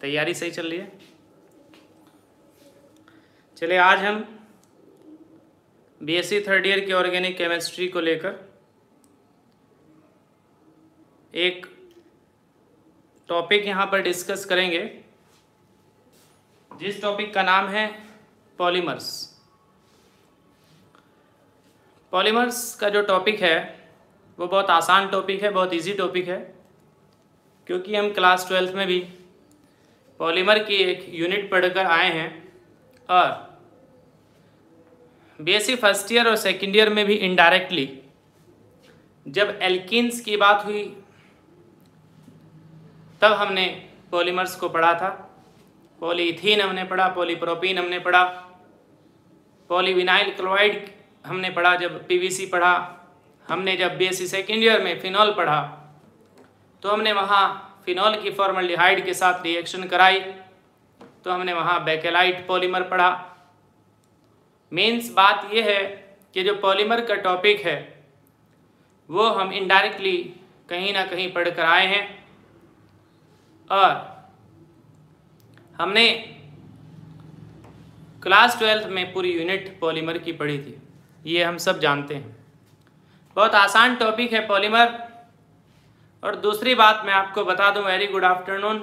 तैयारी सही चल रही है? चलिए, आज हम बीएससी थर्ड ईयर की ऑर्गेनिक केमिस्ट्री को लेकर एक टॉपिक यहाँ पर डिस्कस करेंगे, जिस टॉपिक का नाम है पॉलीमर्स पॉलीमर्स का जो टॉपिक है, वो बहुत आसान टॉपिक है, बहुत इजी टॉपिक है, क्योंकि हम क्लास ट्वेल्थ में भी पॉलीमर की एक यूनिट पढ़कर आए हैं और बीएससी फ़र्स्ट ईयर और सेकेंड ईयर में भी इनडायरेक्टली जब एल्किन्स की बात हुई, तब हमने पॉलीमर्स को पढ़ा था। पॉलीथीन हमने पढ़ा पॉलीप्रोपीन हमने पढ़ा पॉलीविनाइल क्लोराइड हमने पढ़ा, जब पीवीसी पढ़ा, हमने जब बीएससी सेकेंड ईयर में फिनॉल पढ़ा तो हमने वहाँ फिनॉल की फॉर्मल्डिहाइड के साथ रिएक्शन कराई। तो हमने वहाँ बेकेलाइट पॉलीमर पढ़ा। मेंस बात यह है कि जो पॉलीमर का टॉपिक है, वो हम इनडायरेक्टली कहीं ना कहीं पढ़ कर आए हैं। और हमने क्लास ट्वेल्थ में पूरी यूनिट पॉलीमर की पढ़ी थी। ये हम सब जानते हैं। बहुत आसान टॉपिक है पॉलीमर और दूसरी बात मैं आपको बता दूँ वेरी गुड आफ्टरनून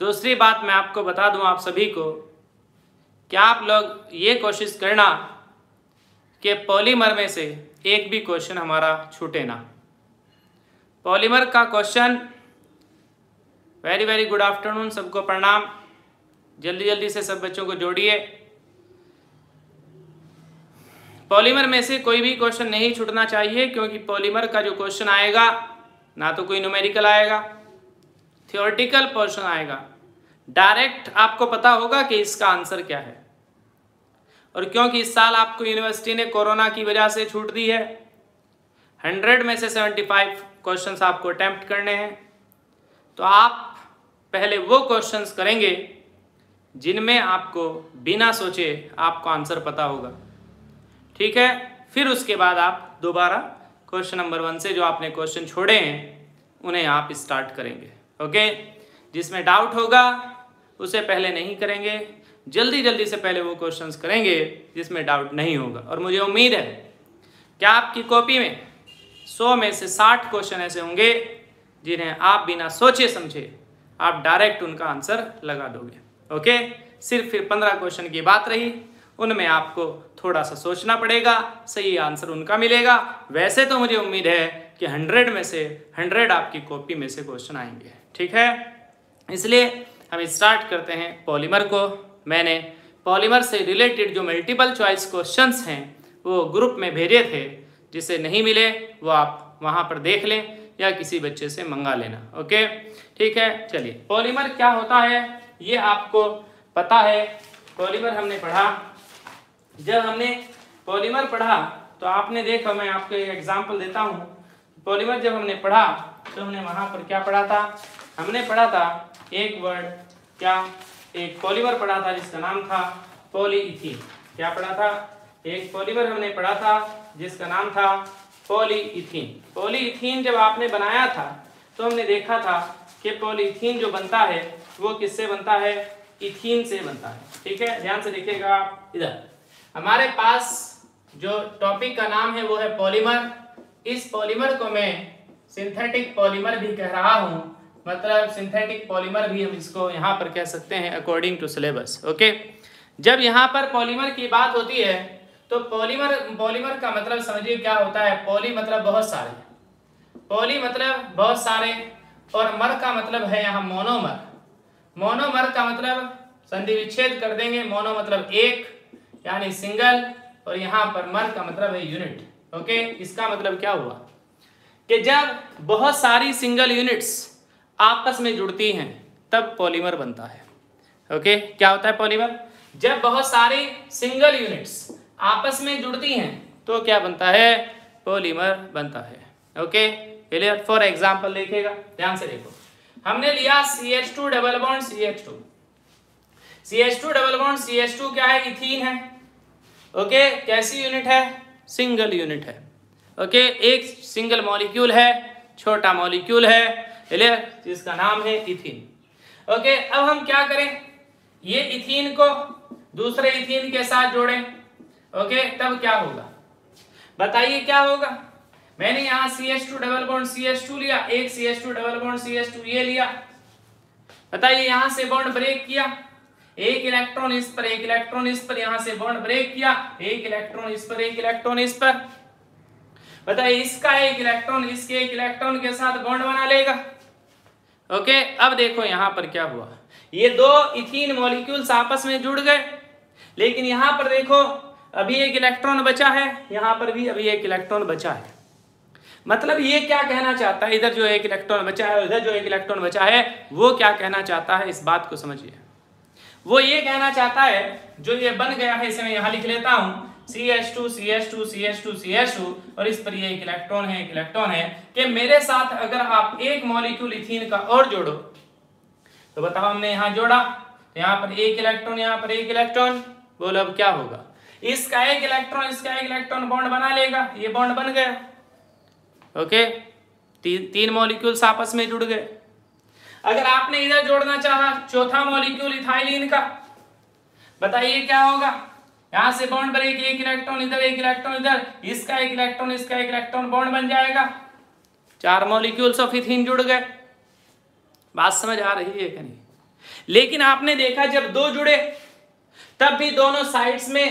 दूसरी बात मैं आपको बता दूँ आप सभी को कि आप लोग ये कोशिश करना कि पॉलीमर में से एक भी क्वेश्चन हमारा छूटे ना? पॉलीमर का question very very good afternoon सबको प्रणाम. जल्दी जल्दी से सब बच्चों को जोड़िए. पॉलीमर में से कोई भी क्वेश्चन नहीं छूटना चाहिए, क्योंकि पॉलीमर का जो क्वेश्चन आएगा ना तो कोई न्यूमेरिकल आएगा थियोरटिकल पोर्शन आएगा। डायरेक्ट आपको पता होगा कि इसका आंसर क्या है। और क्योंकि इस साल आपको यूनिवर्सिटी ने कोरोना की वजह से छूट दी है हंड्रेड में से सेवेंटी फाइव क्वेश्चन आपको अटैम्प्ट करने हैं। तो आप पहले वो क्वेश्चंस करेंगे, जिनमें आपको बिना सोचे आपको आंसर पता होगा। ठीक है? फिर उसके बाद आप दोबारा क्वेश्चन नंबर वन से जो आपने क्वेश्चन छोड़े हैं, उन्हें आप स्टार्ट करेंगे, ओके? जिसमें डाउट होगा, उसे पहले नहीं करेंगे। जल्दी जल्दी से पहले वो क्वेश्चंस करेंगे, जिसमें डाउट नहीं होगा। और मुझे उम्मीद है कि आपकी कॉपी में सौ में से साठ क्वेश्चन ऐसे होंगे, जिन्हें आप बिना सोचे समझे, आप डायरेक्ट उनका आंसर लगा दोगे, ओके? सिर्फ़ फिर पंद्रह क्वेश्चन की बात रही, उनमें आपको थोड़ा सा सोचना पड़ेगा, सही आंसर उनका मिलेगा। वैसे तो मुझे उम्मीद है कि हंड्रेड में से, हंड्रेड आपकी कॉपी में से क्वेश्चन आएँगे। ठीक है? इसलिए हम स्टार्ट करते हैं पॉलीमर को। मैंने पॉलीमर से रिलेटेड जो मल्टीपल चॉइस क्वेश्चंस हैं, वो ग्रुप में भेजे थे। जिसे नहीं मिले, वो आप वहाँ पर देख लें या किसी बच्चे से मंगा लेना। ओके? ठीक है? चलिए। पॉलीमर क्या होता है? ये आपको पता है। पॉलीमर हमने पढ़ा। जब हमने पॉलीमर पढ़ा तो आपने देखा, मैं आपको एक एग्जांपल देता हूँ। पॉलीमर जब हमने पढ़ा तो हमने वहाँ पर क्या पढ़ा था? हमने पढ़ा था एक वर्ड क्या? एक पॉलीमर पढ़ा था, जिसका नाम था पॉलीइथीन क्या पढ़ा था? एक पॉलीमर हमने पढ़ा था, जिसका नाम था पॉलीइथीन पॉलीइथीन जब आपने बनाया था तो हमने देखा था कि पॉलीइथीन जो बनता है, वो किससे बनता है? इथीन से बनता है। ठीक है? ध्यान से देखिएगा आप, इधर। हमारे पास जो टॉपिक का नाम है, वो है पॉलीमर इस पॉलीमर को मैं सिंथेटिक पॉलीमर भी कह रहा हूँ. मतलब सिंथेटिक पॉलीमर भी हम इसको यहाँ पर कह सकते हैं अकॉर्डिंग टू सिलेबस ओके जब यहाँ पर पॉलीमर की बात होती है तो पॉलीमर पॉलीमर का मतलब समझिए क्या होता है? पॉली मतलब बहुत सारे. पॉली मतलब बहुत सारे, और मर का मतलब है यहाँ मोनोमर मोनोमर का मतलब संधि विच्छेद कर देंगे. मोनो मतलब एक यानी सिंगल और यहाँ पर मर का मतलब है यूनिट, ओके? इसका मतलब क्या हुआ? कि जब बहुत सारी सिंगल यूनिट्स आपस में जुड़ती हैं, तब पॉलीमर बनता है, ओके? क्या होता है पॉलीमर? जब बहुत सारी सिंगल यूनिट्स आपस में जुड़ती हैं तो क्या बनता है? पॉलीमर बनता है, ओके? क्लियर? फॉर एग्ज़ाम्पल देखिएगा, ध्यान से देखो। हमने लिया C H two double bond C H two C H two double bond C H two क्या है? इथीन है। ओके, कैसी यूनिट है? सिंगल यूनिट है। ओके, एक सिंगल मॉलिक्यूल है, छोटा मॉलिक्यूल है जिसका नाम है इथीन ओके, अब हम क्या करें? ये इथीन को दूसरे इथिन के साथ जोड़ें। ओके, तब क्या होगा? बताइए क्या होगा? मैंने यहाँ C S two double bond C H two लिया, एक C S two double bond C S two ये लिया। बताइए यहाँ से बॉन्ड ब्रेक किया। एक इलेक्ट्रॉन इस पर, एक इलेक्ट्रॉन इस पर, यहाँ से बॉन्ड ब्रेक किया, एक इलेक्ट्रॉन इस पर, एक इलेक्ट्रॉन इस पर। बताइए, इसका एक इलेक्ट्रॉन इसके एक इलेक्ट्रॉन के साथ बॉन्ड बना लेगा। ओके अब देखो यहाँ पर क्या हुआ। ये दो इथिन मॉलिक्यूल्स आपस में जुड़ गए, लेकिन यहाँ पर देखो, अभी एक इलेक्ट्रॉन बचा है, यहाँ पर भी अभी एक इलेक्ट्रॉन बचा है। मतलब ये क्या कहना चाहता है? इधर जो एक इलेक्ट्रॉन बचा है उधर जो एक इलेक्ट्रॉन बचा है, वो क्या कहना चाहता है? इस बात को समझिए। वो ये कहना चाहता है जो ये बन गया है इसे मैं यहाँ लिख लेता हूँ। C H two C H two C H two C H two और इस पर ये एक इलेक्ट्रॉन है एक इलेक्ट्रॉन है कि मेरे साथ अगर आप एक मॉलिक्यूल इथीन का और जोड़ो तो बताओ हमने यहाँ जोड़ा तो यहाँ पर एक इलेक्ट्रॉन यहाँ पर एक इलेक्ट्रॉन बोलो अब क्या होगा? इसका एक इलेक्ट्रॉन इसका एक इलेक्ट्रॉन बॉन्ड बना लेगा ये बॉन्ड बन गया। ओके ती, तीन मॉलिक्यूल्स आपस में जुड़ गए। अगर आपने इधर जोड़ना चाहा, चौथा मॉलिक्यूल इथाइलिन का। बताइए क्या होगा? यहाँ से बॉन्ड ब्रेक एक इलेक्ट्रॉन इधर, एक इलेक्ट्रॉन इधर, इसका एक इलेक्ट्रॉन इसका एक इलेक्ट्रॉन बॉन्ड बन जाएगा। चार मॉलिक्यूल्स ऑफ़ इथिन जुड़ गए। बात समझ आ रही है कहीं लेकिन आपने देखा जब दो जुड़े, तब भी दोनों साइड्स में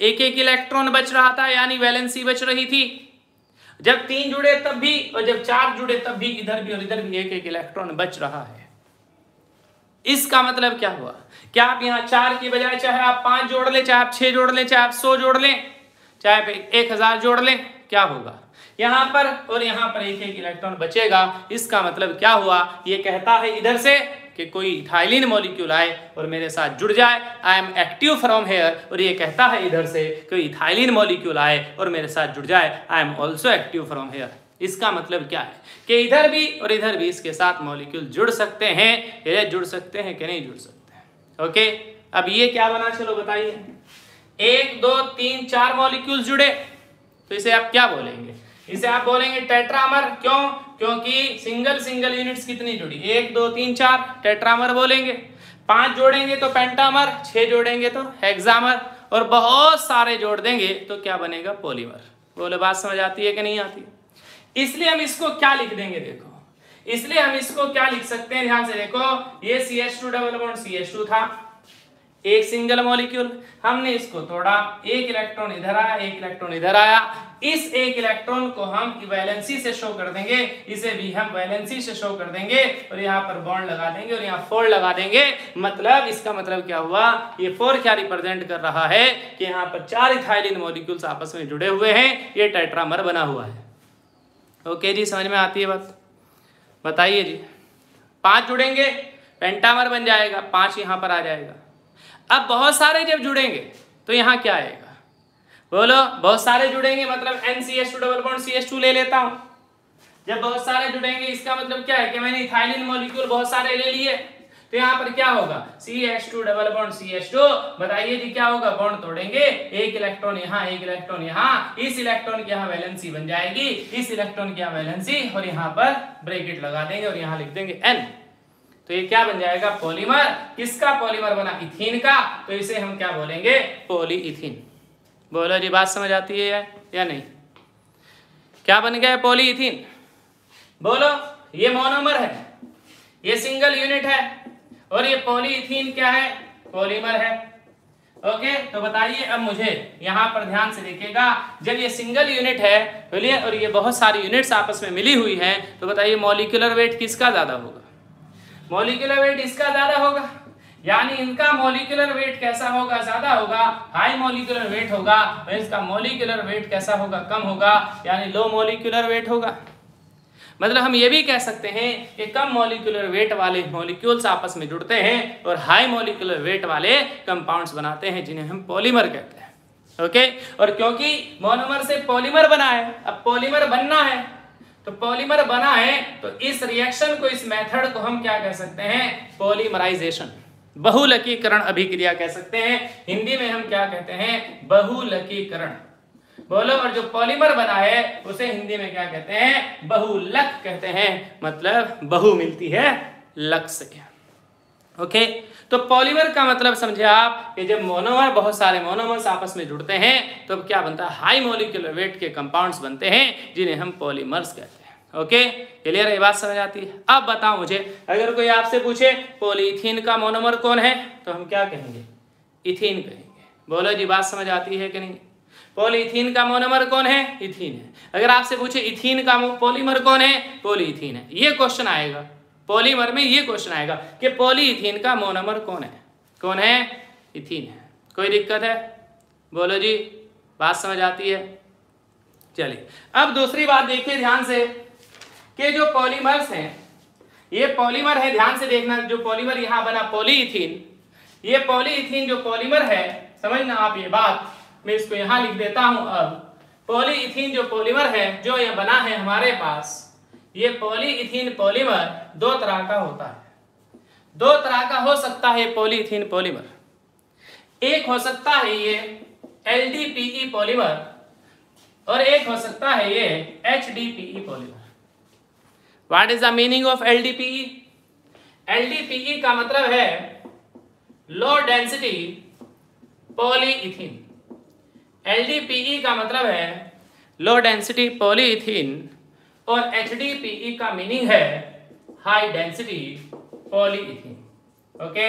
एक एक इलेक्ट्रॉन बच रहा था, यानी वैलेंसी बच रही थी। जब तीन जुड़े तब भी, और जब चार जुड़े तब भी, इधर भी और इधर भी एक एक इलेक्ट्रॉन बच रहा है। इसका मतलब क्या हुआ? क्या आप यहाँ चार की बजाय चाहे आप पाँच जोड़ लें, चाहे आप छह जोड़ लें, चाहे आप सौ जोड़ लें, चाहे आप एक हज़ार जोड़ लें, क्या होगा? यहाँ पर और यहाँ पर एक एक इलेक्ट्रॉन बचेगा। इसका मतलब क्या हुआ? ये कहता है इधर से कि कोई इथाइलिन मॉलिक्यूल आए और मेरे साथ जुड़ जाए। I am active from here और ये कहता है इधर से कोई इथाइलिन मॉलिक्यूल आए और मेरे साथ जुड़ जाए। I am also active from here इसका मतलब क्या है? कि इधर भी और इधर भी इसके साथ मॉलिक्यूल जुड़ सकते हैं, ये जुड़ सकते हैं कि नहीं जुड़ सकते हैं। ओके? अब ये क्या बना? चलो बताइए। एक, दो, तीन, चार मॉलिक्यूल जुड़े। तो इसे आप क्या बोलेंगे? इसे आप बोलेंगे टेट्रामर। क्यों? क्योंकि सिंगल सिंगल यूनिट्स कितनी जुड़ी? एक, दो, तीन, चार टेट्रामर बोलेंगे। पाँच जोड़ेंगे तो पेंटामर, छह जोड़ेंगे तो हेक्सामर, और बहुत सारे जोड़ देंगे तो क्या बनेगा? पोलीमर। बोले, बात समझ आती है कि नहीं आती? इसलिए हम इसको क्या लिख देंगे देखो? इसलिए हम इसको क्या लिख सकते हैं? ध्यान से देखो, ये C H two double C H two था। एक सिंगल मॉलिक्यूल हमने इसको तोड़ा, एक इलेक्ट्रॉन इधर आया, एक इलेक्ट्रॉन इधर आया। इस एक इलेक्ट्रॉन को हम वैलेंसी से शो कर देंगे, इसे भी हम वैलेंसी से शो कर देंगे और यहाँ पर बॉन्ड लगा देंगे और यहाँ फोर लगा देंगे। मतलब इसका मतलब क्या हुआ? ये फोर क्या रिप्रेजेंट कर रहा है कि यहाँ पर चार इथाइलिन मॉलिक्यूल्स आपस में जुड़े हुए हैं, ये टेट्रामर बना हुआ है। ओके जी, समझ में आती है बात? बताइए जी। पाँच जुड़ेंगे पेंटामर बन जाएगा, पाँच यहाँ पर आ जाएगा। अब बहुत सारे जब जुड़ेंगे तो यहाँ क्या आएगा? बोलो, बहुत सारे जुड़ेंगे मतलब N C S two double bond C S two ले लेता हूँ। जब बहुत सारे जुड़ेंगे, इसका मतलब क्या है कि मैंने इथाइलिन मॉलिक्यूल बहुत सारे ले लिए। तो यहाँ पर क्या होगा? C S two double bond C S two बताइए जी क्या होगा? बॉन्ड तोड़ेंगे। एक इलेक्ट्रॉन यहाँ, एक इलेक्ट्रॉन यहाँ। इस इलेक्ट्रॉन की यहाँ वैलेंसी बन जाएगी। इस इलेक्ट्रॉन की यहाँ वैलेंसी और यहाँ पर ब्रेकेट लगा देंगे, और यहाँ लिख देंगे एन तो ये क्या बन जाएगा? पॉलीमर किसका पॉलीमर बना? इथिन का। तो इसे हम क्या बोलेंगे? पोली इथीन बोलो जी, बात समझ आती है या नहीं? क्या बन गया पोली इथीन बोलो, ये मोनोमर है। ये सिंगल यूनिट है। और ये इथीन क्या है? पॉलीमर है। ओके तो बताइए अब मुझे, यहाँ पर ध्यान से देखिएगा। जब ये सिंगल यूनिट है, बोलिए, और ये बहुत सारी यूनिट्स आपस में मिली हुई हैं तो बताइए मॉलिकुलर वेट किसका ज़्यादा होगा? मोलिकुलर वेट इसका ज़्यादा होगा। यानी इनका मोलिकुलर वेट कैसा होगा? ज़्यादा होगा। हाई मोलिकुलर वेट होगा। और इसका मोलिकुलर वेट कैसा होगा? कम होगा। यानी लो मोलिकुलर वेट होगा। मतलब हम ये भी कह सकते हैं कि कम मोलिकुलर वेट वाले मॉलिक्यूल्स आपस में जुड़ते हैं और हाई मोलिकुलर वेट वाले कंपाउंड्स बनाते हैं, जिन्हें हम पॉलीमर कहते हैं। ओके और क्योंकि मोनोमर से पॉलीमर बना है, अब पॉलीमर बनना है। तो पॉलीमर बना है तो इस रिएक्शन को इस मेथड को हम क्या कह सकते हैं? पॉलीमराइजेशन बहुलकीकरण अभिक्रिया कह सकते हैं। हिंदी में हम क्या कहते हैं? बहुलकीकरण। बोलो और जो पॉलीमर बना है उसे हिंदी में क्या कहते हैं? बहुलक कहते हैं। मतलब बहु मिलती है लक से। ओके तो पॉलीमर का मतलब समझे आप कि जब मोनोमर बहुत सारे मोनोमर्स आपस में जुड़ते हैं तो अब क्या बनता है? हाई मोलिकुलर वेट के कंपाउंड्स बनते हैं, जिन्हें हम पॉलीमर्स कहते हैं। ओके क्लियर ये बात समझ आती है? अब बताओ मुझे, अगर कोई आपसे पूछे, पॉलीथीन का मोनोमर कौन है? तो हम क्या कहेंगे? इथीन कहेंगे। बोलो जी, बात समझ आती है कि नहीं? पॉलीथीन का मोनोमर कौन है? इथीन है। अगर आपसे पूछे, इथीन का पॉलीमर कौन है? पॉलीथीन है। ये क्वेश्चन आएगा। पॉलीमर में ये क्वेश्चन आएगा कि पॉलीइथीन का मोनोमर कौन है? कौन है? इथीन है। कोई दिक्कत है? बोलो जी, बात समझ आती है? चलिए, अब दूसरी बात देखिए ध्यान से कि जो पॉलीमर्स हैं, ये पॉलीमर है, ध्यान से देखना, जो पॉलीमर यहाँ बना, पॉलीइथीन, ये पॉलीइथीन जो पॉलीमर है, समझना आप ये बात, मैं इसको यहाँ लिख देता हूँ अब। पॉलीइथीन जो पॉलीमर है, जो ये बना है हमारे पास ये पॉलीइथीन पॉलीमर दो तरह का होता है। दो तरह का हो सकता है पॉलीइथीन पॉलीमर। एक हो सकता है ये एल पॉलीमर और एक हो सकता है ये H polymer. What is the meaning of L L का मतलब है लो डेंसिटी पॉलीइथीन एल का मतलब है लो डेंसिटी पॉलीइथीन और एच का मीनिंग है high density polyethylene okay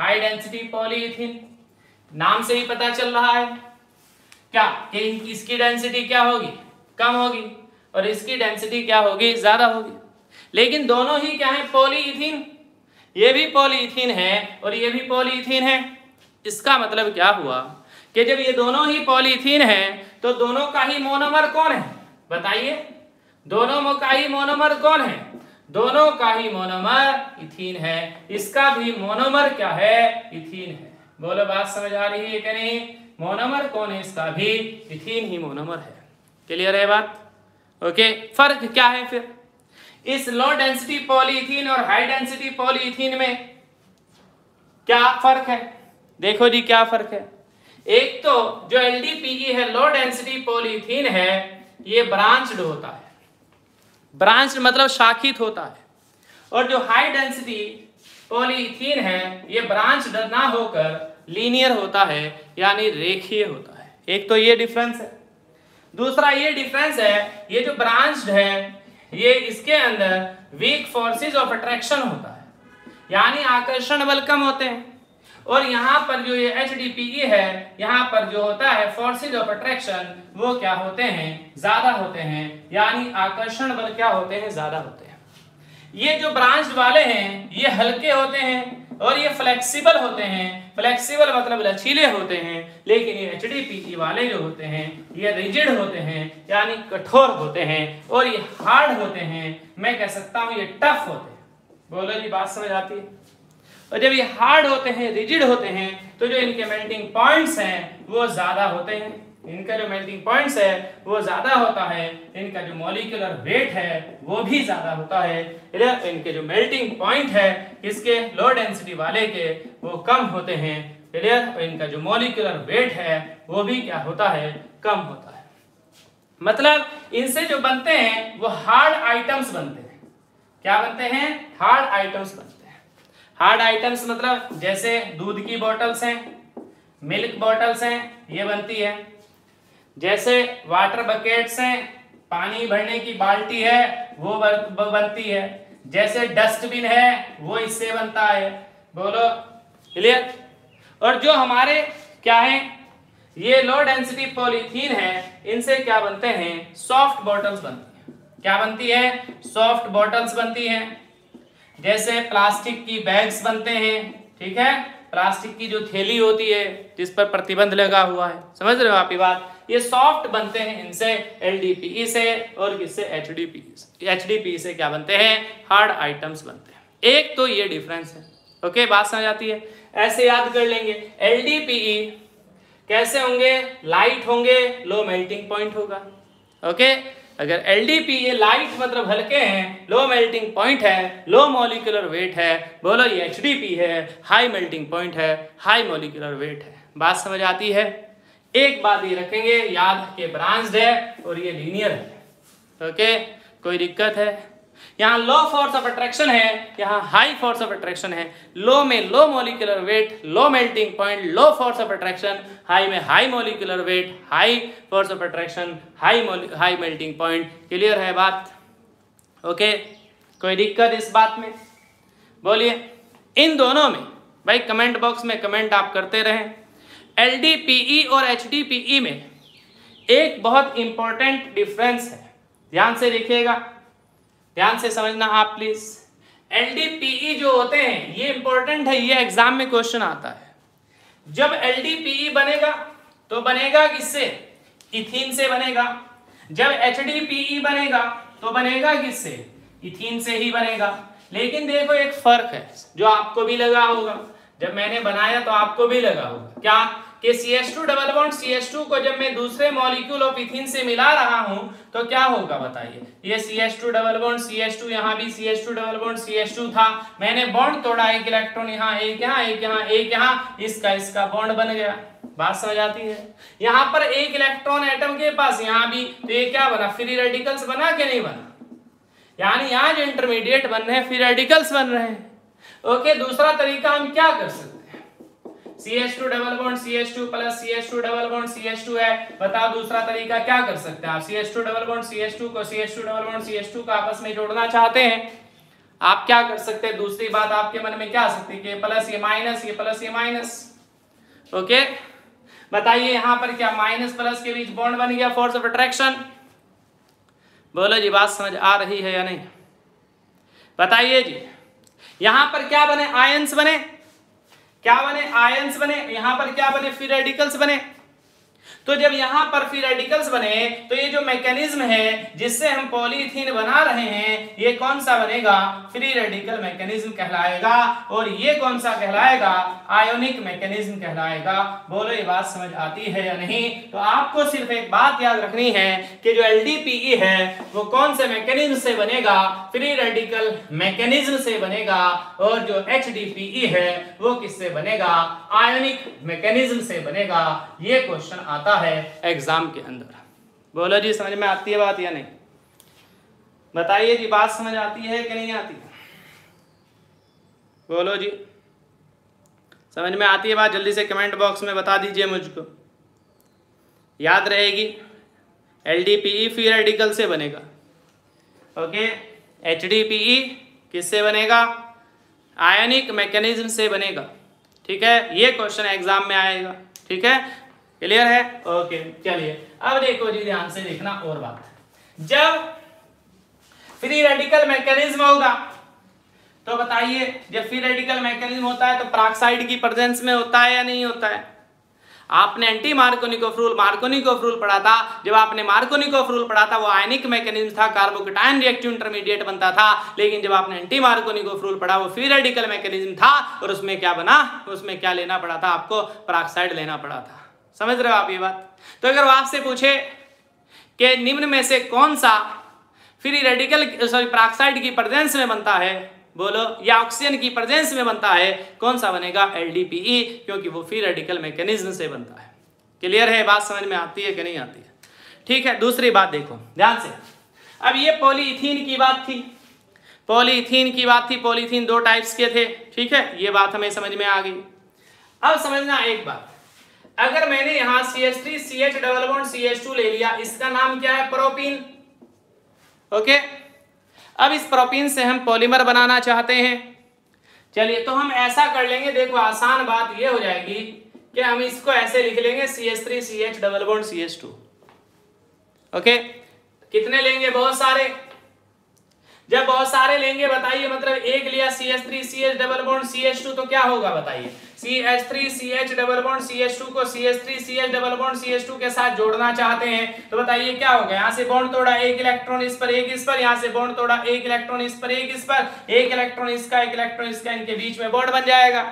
high density polyethylene नाम से ही पता चल रहा है। क्या? कि इसकी डेंसिटी क्या होगी? कम होगी। और इसकी डेंसिटी क्या होगी? ज़्यादा होगी। लेकिन दोनों ही क्या है? पॉलीइथीन ये भी पॉलीइथीन है और ये भी पॉलीइथीन है। इसका मतलब क्या हुआ? कि जब ये दोनों ही पॉलीथीन है तो दोनों का ही मोनोमर कौन है? बताइए। दोनों का ही मोनोमर कौन है? दोनों का ही मोनोमर इथीन है। इसका भी मोनोमर क्या है? इथीन है। बोलो, बात समझ आ रही है कि नहीं? मोनोमर कौन है? इसका भी इथीन ही मोनोमर है। क्लियर है बात? ओके फ़र्क क्या है फिर? इस लो डेंसिटी पॉलीथीन और हाई डेंसिटी पॉलीथीन में क्या फ़र्क है? देखो जी, क्या फ़र्क है। एक तो जो एल है लो डेंसिटी पॉलीथीन है, ये ब्रांच्ड होता है। ब्रांच मतलब शाखित होता है। और जो हाई डेंसिटी पॉलीथीन है, ये ब्रांच ना होकर लीनियर होता है, यानी रेखीय होता है। एक तो ये डिफरेंस है। दूसरा ये डिफरेंस है, ये जो ब्रांच है, ये इसके अंदर वीक फोर्सेस ऑफ़ अट्रैक्शन होता है। यानी आकर्षण बल कम होते हैं। और यहाँ पर जो ये एच e है, यहाँ पर जो होता है फोर्सेज ऑफ़ अट्रैक्शन वो क्या होते हैं? ज़्यादा होते हैं। यानी आकर्षण बल क्या होते हैं? ज़्यादा होते हैं। ये जो ब्रांच वाले हैं, ये हल्के होते हैं और ये फ्लेक्सिबल होते हैं। फ्लेक्सिबल मतलब लचीले होते हैं, लेकिन ये एच डी वाले जो होते हैं, ये रिजिड होते हैं, यानी कठोर होते हैं और ये हार्ड होते हैं। मैं कह सकता हूँ ये टफ होते हैं। बोलो जी, बात समझ आती है? और जब ये हार्ड होते हैं रिजिड होते हैं तो जो इनके मेल्टिंग पॉइंट्स हैं, वो ज़्यादा होते हैं। इनका जो मेल्टिंग पॉइंट्स है, वो ज़्यादा होता है। इनका जो मॉलिकुलर वेट है, वो भी ज़्यादा होता है। इनके जो मेल्टिंग पॉइंट है, इसके लो डेंसिटी वाले के, वो कम होते हैं। क्लियर इनका जो मॉलिकुलर वेट है, वो भी क्या होता है? कम होता है। मतलब इनसे जो बनते हैं, वो हार्ड आइटम्स बनते हैं। क्या बनते हैं? हार्ड आइटम्स बनते हैं। हार्ड आइटम्स मतलब जैसे दूध की बॉटल्स हैं मिल्क बॉटल्स हैं, ये बनती है। जैसे वाटर बकेट्स हैं, पानी भरने की बाल्टी है, वो बनती है। जैसे डस्टबिन है, वो इससे बनता है। बोलो क्लियर और जो हमारे क्या है, ये लो डेंसिटी पॉलीथीन है, इनसे क्या बनते हैं? सॉफ्ट बॉटल्स बनती है। क्या बनती है? सॉफ्ट बॉटल्स बनती हैं। जैसे प्लास्टिक की बैग्स बनते हैं, ठीक है? प्लास्टिक की जो थैली होती है, जिस पर प्रतिबंध लगा हुआ है। समझ रहे हो आप ये बात? ये सॉफ्ट बनते हैं, इनसे एल से और किससे? एच डी से क्या बनते हैं? हार्ड आइटम्स बनते हैं। एक तो ये डिफरेंस है, ओके? बात समझ आती है? ऐसे याद कर लेंगे। एलडीपीई कैसे होंगे? लाइट होंगे, लो मेल्टिंग पॉइंट होगा, ओके? अगर एलडीपी ये लाइट मतलब हल्के हैं लो मेल्टिंग पॉइंट है लो मोलिकुलर वेट है, बोलो ये एचडीपी है हाई मेल्टिंग पॉइंट है हाई मोलिकुलर वेट है। बात समझ आती है? एक बात ये रखेंगे, याद के ब्रांच है और ये लीनियर है। ओके कोई दिक्कत है? यहाँ लो फोर्स ऑफ़ अट्रैक्शन है, यहाँ हाई फोर्स ऑफ़ अट्रैक्शन है। लो में low molecular weight low melting point low force of attraction high में high molecular weight high force of attraction high high melting point clear है बात? Okay कोई दिक्कत इस बात में? बोलिए। इन दोनों में, भाई कमेंट बॉक्स में कमेंट आप करते रहें। एल और एच में एक बहुत इंपॉर्टेंट डिफरेंस है। ध्यान से देखिएगा। ध्यान से समझना आप प्लीज़ एलडीपीई जो होते हैं, ये इंपॉर्टेंट है, ये एग्ज़ाम में क्वेश्चन आता है. जब एलडीपीई बनेगा तो बनेगा किससे? इथिन से बनेगा. जब एच बनेगा तो बनेगा किससे? इथिन से ही बनेगा. लेकिन देखो एक फ़र्क है, जो आपको भी लगा होगा. जब मैंने बनाया तो आपको भी लगा होगा. क्या? कि C S two double bond CH2 को जब मैं दूसरे मॉलिक्यूल ऑफ़ इथिन से मिला रहा हूँ तो क्या होगा बताइए? ये CH2 डबल बॉन्ड CH2 यहाँ भी CH2 डबल बॉन्ड CH2 था। मैंने बॉन्ड तोड़ा, एक इलेक्ट्रॉन यहाँ, एक यहाँ एक यहाँ एक यहाँ, इसका इसका बॉन्ड बन गया। बात समझ आती है? यहाँ पर एक इलेक्ट्रॉन एटम के पास यहाँ भी तो ये क्या बना? फ्री रेडिकल्स बना के नहीं बना? यानी यहाँ जो इंटरमीडिएट बन रहे हैं फ्री रेडिकल्स बन रहे हैं। ओके, दूसरा तरीका हम क्या कर सकते CH2 double bond CH2 plus CH2 double bond CH2 है। बताओ दूसरा तरीका क्या कर सकते हैं आप? CH2 डबल बॉन्ड CH2 को CH2 डबल बॉन्ड CH2 को आपस में जोड़ना चाहते हैं। आप क्या कर सकते हैं? दूसरी बात आपके मन में क्या आ सकती है? प्लस ये माइनस ये प्लस ये माइनस ओके? बताइए यहाँ पर क्या माइनस प्लस के बीच बॉन्ड बन गया? फोर्स ऑफ़ अट्रैक्शन बोलो जी, बात समझ आ रही है या नहीं? बताइए जी। यहाँ पर क्या बने? आयंस बने। क्या बने? आयंस बने? यहाँ पर क्या बने? फिर रेडिकल्स बने। तो जब यहाँ पर फ्री रेडिकल्स बने तो ये जो मैकेनिज्म है, जिससे हम पॉलीथीन बना रहे हैं, ये कौन सा बनेगा? फ्री रेडिकल मैकेनिज्म कहलाएगा। और ये कौन सा कहलाएगा? आयोनिक मैकेनिज्म कहलाएगा। बोलो, ये बात समझ आती है या नहीं? तो आपको सिर्फ़ एक बात याद रखनी है कि जो एल है, वो कौन से मैकेनिज्म से बनेगा? फ्री रेडिकल मैकेनिज्म से बनेगा। और जो एच है, वो किससे बनेगा? आयोनिक मैकेनिज्म से बनेगा। ये क्वेश्चन आता है। एग्ज़ाम के अंदर। बोलो जी, समझ में आती है बात या नहीं? बताइए जी, बात समझ आती है कि नहीं आती? बोलो जी। समझ में आती है बात? जल्दी से कमेंट बॉक्स में बता दीजिए मुझको। याद रहेगी एल डी पी ई फिर रेडिकल से बनेगा। Okay H D P E किससे बनेगा? आयनिक मैकेनिज्म से बनेगा। ठीक है? ये क्वेश्चन एग्ज़ाम में आएगा। ठीक है? क्लियर है? ओके चलिए। अब देखो जी, ध्यान से देखना और बात। जब फ्री रेडिकल मैकेनिज्म होगा तो बताइए, जब फ्री रेडिकल मैकेनिज्म होता है तो पराक्साइड की प्रेजेंस में होता है या नहीं होता है? आपने anti Markovnikov rule Markovnikov rule पढ़ा था। जब आपने मार्कोनिकोफ रूल पढ़ा था, वो आयनिक मैकेनिज्म था कार्बोकेटाइन रिएक्टिव इंटरमीडिएट बनता था। लेकिन जब आपने एंटी मार्कोनिकोफ रूल पढ़ा, वो फ्री रेडिकल मैकेनिज्म था, और उसमें क्या बना? उसमें क्या लेना पड़ा था? आपको पराक्साइड लेना पड़ा था। समझ रहे हो आप ये बात? तो अगर वो आपसे पूछे कि निम्न में से कौन सा फ्री रेडिकल सॉरी प्राक्साइड की प्रेजेंस में बनता है, बोलो, या ऑक्सीजन की प्रेजेंस में बनता है, कौन सा बनेगा? एलडीपीई क्योंकि वो फ्री रेडिकल मैकेनिज्म से बनता है। क्लियर है? बात समझ में आती है कि नहीं आती है? ठीक है, दूसरी बात देखो, ध्यान से। अब ये पॉलीथीन की बात थी। पॉलीथीन की बात थी पॉलीथीन दो टाइप्स के थे। ठीक है? ये बात हमें समझ में आ गई। अब समझना एक बात। अगर मैंने यहाँ C H three C H double bond C H two ले लिया, इसका नाम क्या है? प्रोपीन। ओके? अब इस प्रोपीन से हम पॉलीमर बनाना चाहते हैं। चलिए तो हम ऐसा कर लेंगे, देखो, आसान बात ये हो जाएगी कि हम इसको ऐसे लिख लेंगे C H three C H double bond C H two okay? कितने लेंगे? बहुत सारे। जब बहुत सारे लेंगे, बताइए मतलब एक लिया C H three C H double bond C H two तो क्या होगा, बताइए। C H three C H double bond C H two को C H three C H double bond C H two के साथ जोड़ना चाहते हैं तो बताइए क्या होगा यहाँ से बॉन्ड तोड़ा, एक इलेक्ट्रॉन इस पर, एक इस पर, यहाँ से बॉन्ड तोड़ा, एक इलेक्ट्रॉन इस पर, एक इस पर, एक इलेक्ट्रॉन इसका, एक इलेक्ट्रॉन इसका, इनके बीच में बॉन्ड बन जाएगा।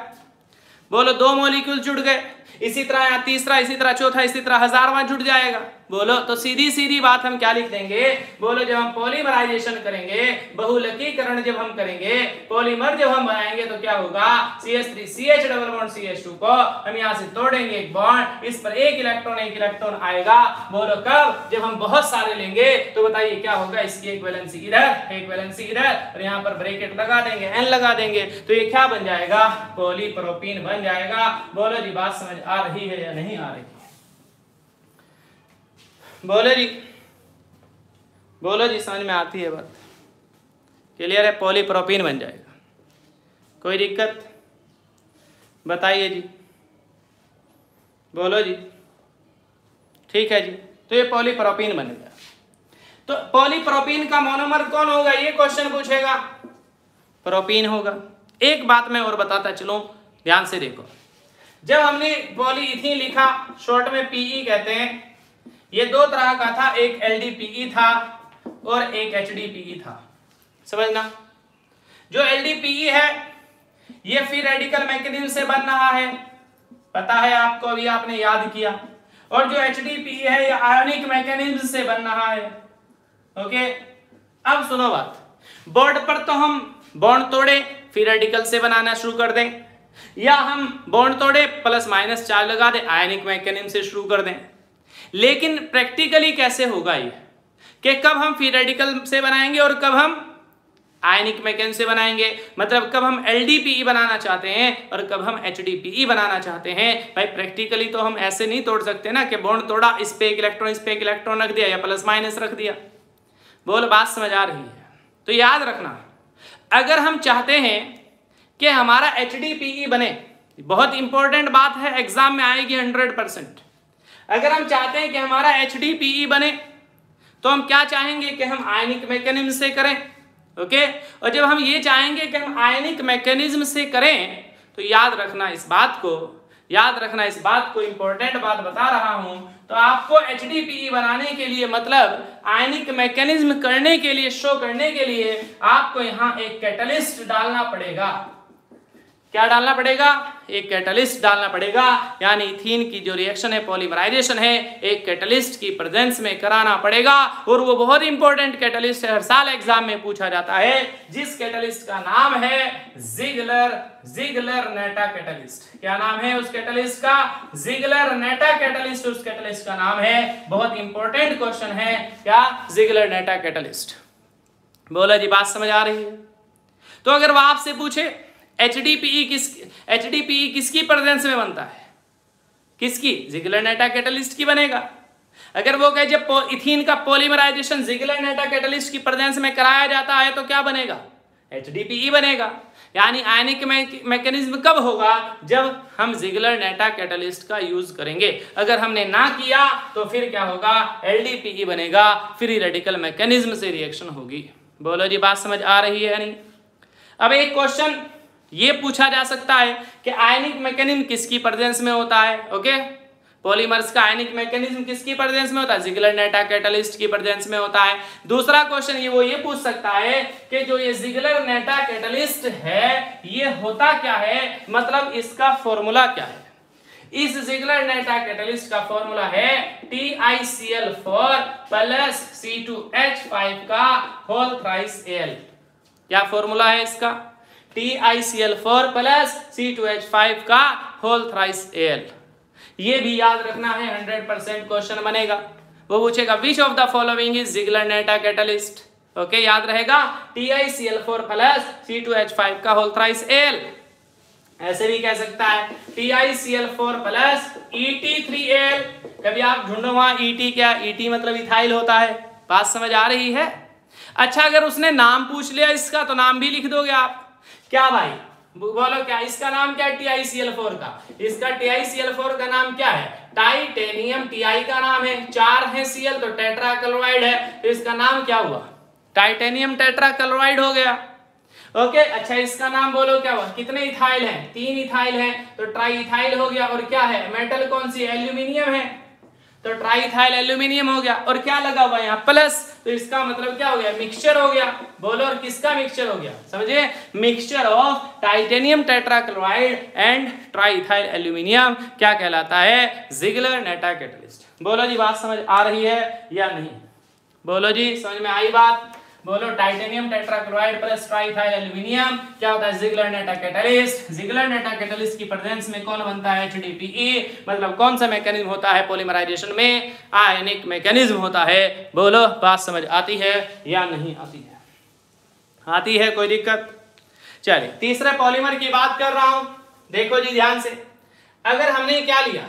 बोलो, दो मोलिक्यूल जुड़ गए, इसी तरह यहाँ तीसरा, इसी तरह चौथा, इसी तरह हजारवा जुड़ जाएगा। बोलो तो सीधी सीधी बात हम क्या लिख देंगे? बोलो, जब हम पॉलीमराइजेशन करेंगे, बहुलकीकरण जब हम करेंगे पॉलीमर जब हम बनाएँगे तो क्या होगा? C S three C H double bond C H two को हम यहाँ से तोड़ेंगे एक बॉन्ड इस पर एक इलेक्ट्रॉन एक इलेक्ट्रॉन आएगा। बोलो, कब? जब हम बहुत सारे लेंगे तो बताइए क्या होगा? इसकी एक वैलेंसी इधर, एक वैलेंसी इधर, और यहाँ पर ब्रेकेट लगा देंगे एन लगा देंगे तो ये क्या बन जाएगा? पॉलीप्रोपीन बन जाएगा। बोलो, जी बात समझ आ रही है या नहीं आ रही? बोलो जी। बोलो जी, समझ में आती है बात। क्लियर है? पॉलीप्रोपीन बन जाएगा। कोई दिक्कत? बताइए जी। बोलो जी। ठीक है जी। तो ये पॉलीप्रोपीन बन गया। तो पॉलीप्रोपीन का मोनोमर कौन होगा? ये क्वेश्चन पूछेगा। प्रोपीन होगा। एक बात मैं और बताता चलूँ। ध्यान से देखो। जब हमने पॉली पॉलीइथीन लिखा शॉर्ट में पीई कहते हैं ये दो तरह का था, एक एल था और एक एच था। समझना? जो एल है, ये फिर रेडिकल मैकेनिज्म से बन रहा है। पता है आपको, अभी आपने याद किया। और जो एच है, ये आयोनिक मैकेनिज्म से बन रहा है। ओके? अब सुनो बात। बोर्ड पर तो हम बॉन्ड तोड़े फिर रेडिकल से बनाना शुरू कर दें। या हम बॉन्ड तोड़े प्लस माइनस चार्ज लगा दें आयनिक मैकेनिज्म से शुरू कर दें। लेकिन प्रैक्टिकली कैसे होगा ये? कि कब हम फ्री रेडिकल से बनाएँगे और कब हम आयनिक मैकेन से बनाएँगे? मतलब कब हम एलडीपीई बनाना चाहते हैं और कब हम एचडीपीई बनाना चाहते हैं? भाई, प्रैक्टिकली तो हम ऐसे नहीं तोड़ सकते ना कि बॉन्ड तोड़ा, इस पे एक इलेक्ट्रॉन, इस पे एक इलेक्ट्रॉन रख दिया या प्लस माइनस रख दिया। बोल, बात समझ आ रही है? तो याद रखना, अगर हम चाहते हैं कि हमारा एचडीपीई बने, बहुत इंपॉर्टेंट बात है एग्ज़ाम में आएगी हंड्रेड परसेंट अगर हम चाहते हैं कि हमारा एच बने तो हम क्या चाहेंगे कि हम आयनिक मैकेनिज्म से करें? ओके और जब हम ये चाहेंगे कि हम आयनिक मैकेनिज्म से करें तो याद रखना इस बात को, याद रखना इस बात को इंपॉर्टेंट बात बता रहा हूँ। तो आपको एच बनाने के लिए मतलब आयनिक मैकेनिज्म करने के लिए शो करने के लिए, आपको यहाँ एक कैटलिस्ट डालना पड़ेगा। क्या डालना पड़ेगा? एक कैटलिस्ट डालना पड़ेगा। यानी इथीन की जो रिएक्शन है पॉलीमराइजेशन है, एक कैटलिस्ट की प्रेजेंस में कराना पड़ेगा। और वो बहुत इंपॉर्टेंट कैटलिस्ट है, हर साल एग्ज़ाम में पूछा जाता है, जिस कैटलिस्ट का नाम है जिगलर जिगलर नेटा कैटलिस्ट क्या नाम है उस कैटलिस्ट का? जिगलर नेटा कैटलिस्ट उस कैटलिस्ट का नाम है। बहुत इंपॉर्टेंट क्वेश्चन है, क्या? जिगलर नेटा कैटलिस्ट बोला जी, बात समझ आ रही है? तो अगर वो आपसे पूछे एच किस एच किसकी प्रेजेंस में बनता है? किसकी? जिगलर नेटा कैटलिस्ट की बनेगा। अगर वो कहे जब इथीन का पॉलीमराइजेशन जिगलर नेटा कैटलिस्ट की प्रेजेंस में कराया जाता है तो क्या बनेगा? एच बनेगा। यानी आयनिक मैकेनिज्म कब होगा? जब हम जिगलर नेटा कैटलिस्ट का यूज़ करेंगे। अगर हमने ना किया तो फिर क्या होगा? एल बनेगा। फ्री रेडिकल मैकेनिज्म से रिएक्शन होगी। बोलो जी, बात समझ आ रही है नहीं? अब एक क्वेश्चन ये पूछा जा सकता है कि आयनिक मैकेनिज्म किसकी प्रेजेंस में होता है? ओके? पॉलीमर्स का आयनिक मैकेनिज्म किसकी प्रेजेंस में होता है? जिगलर नेटा कैटलिस्ट की प्रेजेंस में होता है। दूसरा क्वेश्चन ये वो ये पूछ सकता है कि जो ये जिगलर नेटा कैटलिस्ट है, ये होता क्या है? मतलब इसका फॉर्मूला क्या है? इस जिगलर नेटा कैटलिस्ट का फॉर्मूला है TiCl4 प्लस C2H5 का होल थ्राइस Al क्या फॉर्मूला है इसका? TiCl4 प्लस C2H5 का होल थ्राइस Al ये भी याद रखना है 100 परसेंट क्वेश्चन बनेगा। वो पूछेगा which of the following is Ziegler Natta catalyst okay याद रहेगा TiCl4 प्लस C2H5 का होल थ्राइस Al ऐसे भी कह सकता है TiCl4 प्लस ET3Al कभी आप ढूंढो वहाँ ET क्या? ET मतलब इथाइल होता है। बात समझ आ रही है? अच्छा अगर उसने नाम पूछ लिया इसका तो नाम भी लिख दोगे आप। क्या भाई? बोलो क्या? इसका नाम क्या है TiCl4 का? इसका TiCl4 का नाम क्या है? टाइटेनियम Ti का नाम है। चार है Cl तो टेट्राक्लोराइड है। तो इसका नाम क्या हुआ? टाइटेनियम टेट्राक्लोराइड हो गया। ओके अच्छा इसका नाम बोलो क्या हुआ? कितने इथाइल हैं? तीन इथाइल हैं तो ट्राई इथाइल हो गया। और क्या है? मेटल कौन सी? एल्यूमिनियम है। तो ट्राइथाइल एल्यूमिनियम हो गया। और क्या लगा हुआ यहाँ? प्लस तो तो इसका मतलब क्या हो गया? मिक्सचर हो गया। बोलो, और किसका मिक्सचर हो गया? समझे? Mixture of titanium tetrachloride and triethyl aluminium क्या कहलाता है? जिगलर नेटा कैटलिस्ट बोलो जी, बात समझ आ रही है या नहीं? बोलो जी, समझ में आई बात? बोलो titanium tetrachloride plus triethyl aluminium क्या होता है? Ziegler Natta catalyst Ziegler Natta catalyst की प्रेजेंस में कौन बनता है? एचडीपीई मतलब कौन सा मैकेनिज्म होता है? पॉलीमराइजेशन में आयनिक मैकेनिज्म होता है। बोलो, बात समझ आती है या नहीं आती है? आती है, कोई दिक्कत? चलिए, तीसरे पॉलीमर की बात कर रहा हूँ। देखो जी, ध्यान से। अगर हमने क्या लिया?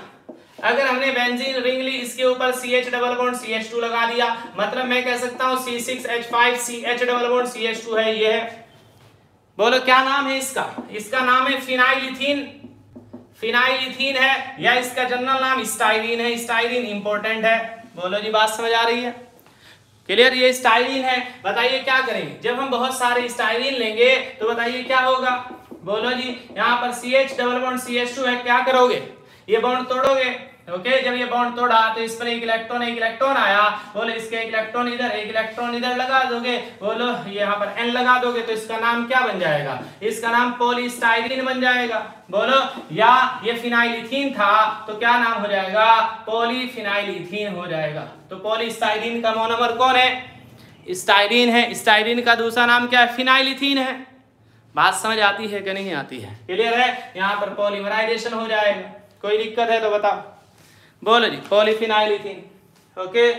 अगर हमने बेंजीन रिंग ली, इसके ऊपर C H double bond C H two लगा दिया मतलब मैं कह सकता हूँ C six H five C H double bond C H two है, ये है। बोलो, क्या नाम है इसका? इसका नाम है फिनाइलिथीन फिनाइलिथीन है, या इसका जनरल नाम स्टाइलिन है स्टाइलिन इंपॉर्टेंट है। बोलो जी, बात समझ आ रही है? क्लियर ये स्टाइलिन है। बताइए, क्या करेंगे? जब हम बहुत सारे स्टाइलिन लेंगे तो बताइए, क्या होगा? बोलो जी, यहाँ पर C H double bond C H two है, क्या करोगे? ये बॉन्ड तोड़ोगे? ओके जब ये बॉन्ड तोड़ा तो इस पर एक इलेक्ट्रॉन एक इलेक्ट्रॉन आया। बोलो, इसके एक इलेक्ट्रॉन इधर, एक इलेक्ट्रॉन इधर लगा दोगे। बोलो यहाँ पर एन लगा दोगे तो इसका नाम क्या बन जाएगा? इसका नाम पॉलीस्टाइलिन बन जाएगा। बोलो, या ये फिनाइलिथीन था तो क्या नाम हो जाएगा? पॉलीफिनाइलिथीन हो जाएगा। तो पॉलीस्टाइलिन का मोनोमर कौन है? स्टाइलिन है। स्टाइलिन का दूसरा नाम क्या है? फिनाइलिथीन है। बात समझ आती है कि नहीं आती है? क्लियर है? यहाँ पर पॉलीमराइजेशन हो जाएगा। कोई दिक्कत है तो बताओ। बोलो जी पॉलीफिनाइलिथीन ओके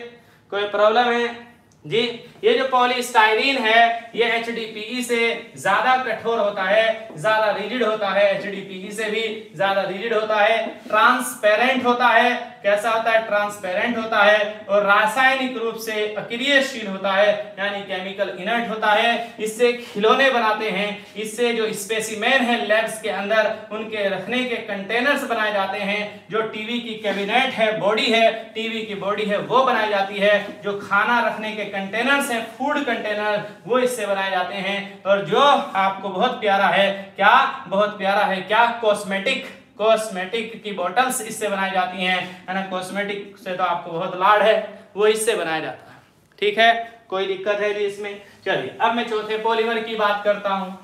कोई प्रॉब्लम है? जी? ये जो पॉलीस्टाइरीन है, ये एच से ज़्यादा कठोर होता है, ज़्यादा रिजिड होता है, एचडीपीई से भी ज़्यादा रिजिड होता है ट्रांसपेरेंट होता है। कैसा होता है? ट्रांसपेरेंट होता है और रासायनिक रूप से अक्रियशील होता है, यानी केमिकल इनर्ट होता है। इससे खिलौने बनाते हैं, इससे जो स्पेसिमेन है लैब्स के अंदर, उनके रखने के कंटेनर्स बनाए जाते हैं, जो टीवी की कैबिनेट है बॉडी है टीवी की बॉडी है, वो बनाई जाती है, जो खाना रखने के कंटेनर्स हैं फ़ूड कंटेनर वो इससे बनाए जाते हैं। और जो आपको बहुत प्यारा है, क्या बहुत प्यारा है, क्या कॉस्मेटिक कॉस्मेटिक की बोटल्स इससे बनाई जाती हैं। है ना कॉस्मेटिक से तो आपको बहुत लाड है, वो इससे बनाया जाता है। ठीक है? कोई दिक्कत है जी इसमें? चलिए, अब मैं चौथे पॉलीमर की बात करता हूँ।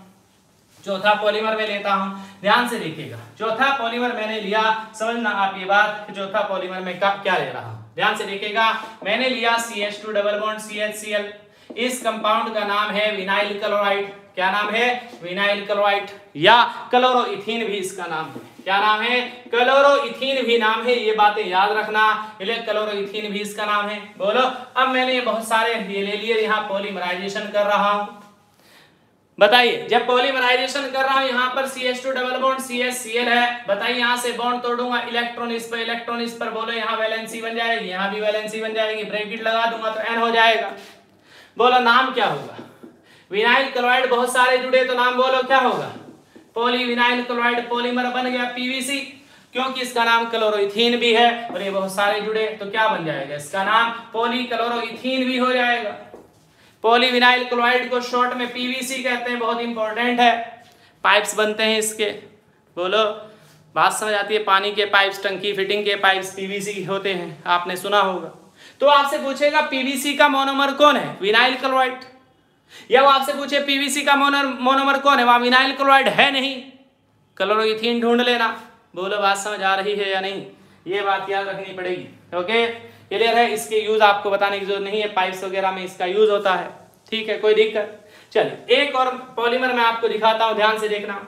चौथा पॉलीमर में लेता हूँ। ध्यान से देखिएगा, चौथा पॉलीमर मैंने लिया, समझना आप ये बात चौथा पॉलीमर में क्या ले रहा हूँ? ध्यान से देखिएगा, मैंने लिया C H two double bond C H C L इस कंपाउंड का नाम है विनाइल क्लोराइड क्या नाम है? विनाइल क्लोराइड या क्लोरोइथीन भी इसका नाम है। क्या नाम है? क्लोरोइथीन भी नाम है, ये बातें याद रखना। क्लोरोइथीन भी इसका नाम है। बोलो, अब मैंने बहुत सारे ले लिए, यहाँ पॉलीमराइजेशन कर रहा हूँ। बताइए, जब पॉलीमराइजेशन कर रहा हूँ, यहाँ पर C H two double bond C S C L है, बताइए यहाँ से बॉन्ड तोड़ूँगा इलेक्ट्रॉन इस पर इलेक्ट्रॉन इस पर बोलो, यहाँ वैलेंसी बन जाएगी, यहाँ भी वैलेंसी बन जाएगी ब्रेकेट लगा दूँगा तो एन हो जाएगा। बोलो, नाम क्या होगा? विनाइल क्लोराइड बहुत सारे जुड़े तो नाम बोलो, क्या होगा? पॉलीविनाइल क्लोराइड पॉलीमर बन गया पीवीसी क्योंकि इसका नाम क्लोरोइथीन भी है, और ये बहुत सारे जुड़े तो क्या बन जाएगा? इसका नाम पॉली क्लोरोइथीन भी हो जाएगा। पॉलीविनाइल क्लोराइड को शॉर्ट में पीवीसी कहते हैं, बहुत इंपॉर्टेंट है। पाइप्स बनते हैं इसके। बोलो, बात समझ आती है, पानी के पाइप्स, टंकी फिटिंग के पाइप्स पीवीसी होते हैं, आपने सुना होगा। तो आपसे पूछेगा, पीवीसी का मोनोमर कौन है? Vinyl chloride. या वो आपसे पूछे, पीवीसी का मोनर मोनोमर कौन है? वहाँ विनाइल क्लोराइड है नहीं। क्लोरोइथीन ढूंढ लेना। बोलो, बात समझ आ रही है या नहीं? ये बात याद रखनी पड़ेगी, ओके? क्लियर है? इसके यूज़ आपको बताने की ज़रूरत नहीं है। पाइप्स वगैरह में इसका यूज़ होता है। ठीक है? कोई दिक्कत? चलिए, एक और पॉलीमर मैं आपको दिखाता हूँ। ध्यान से देखना।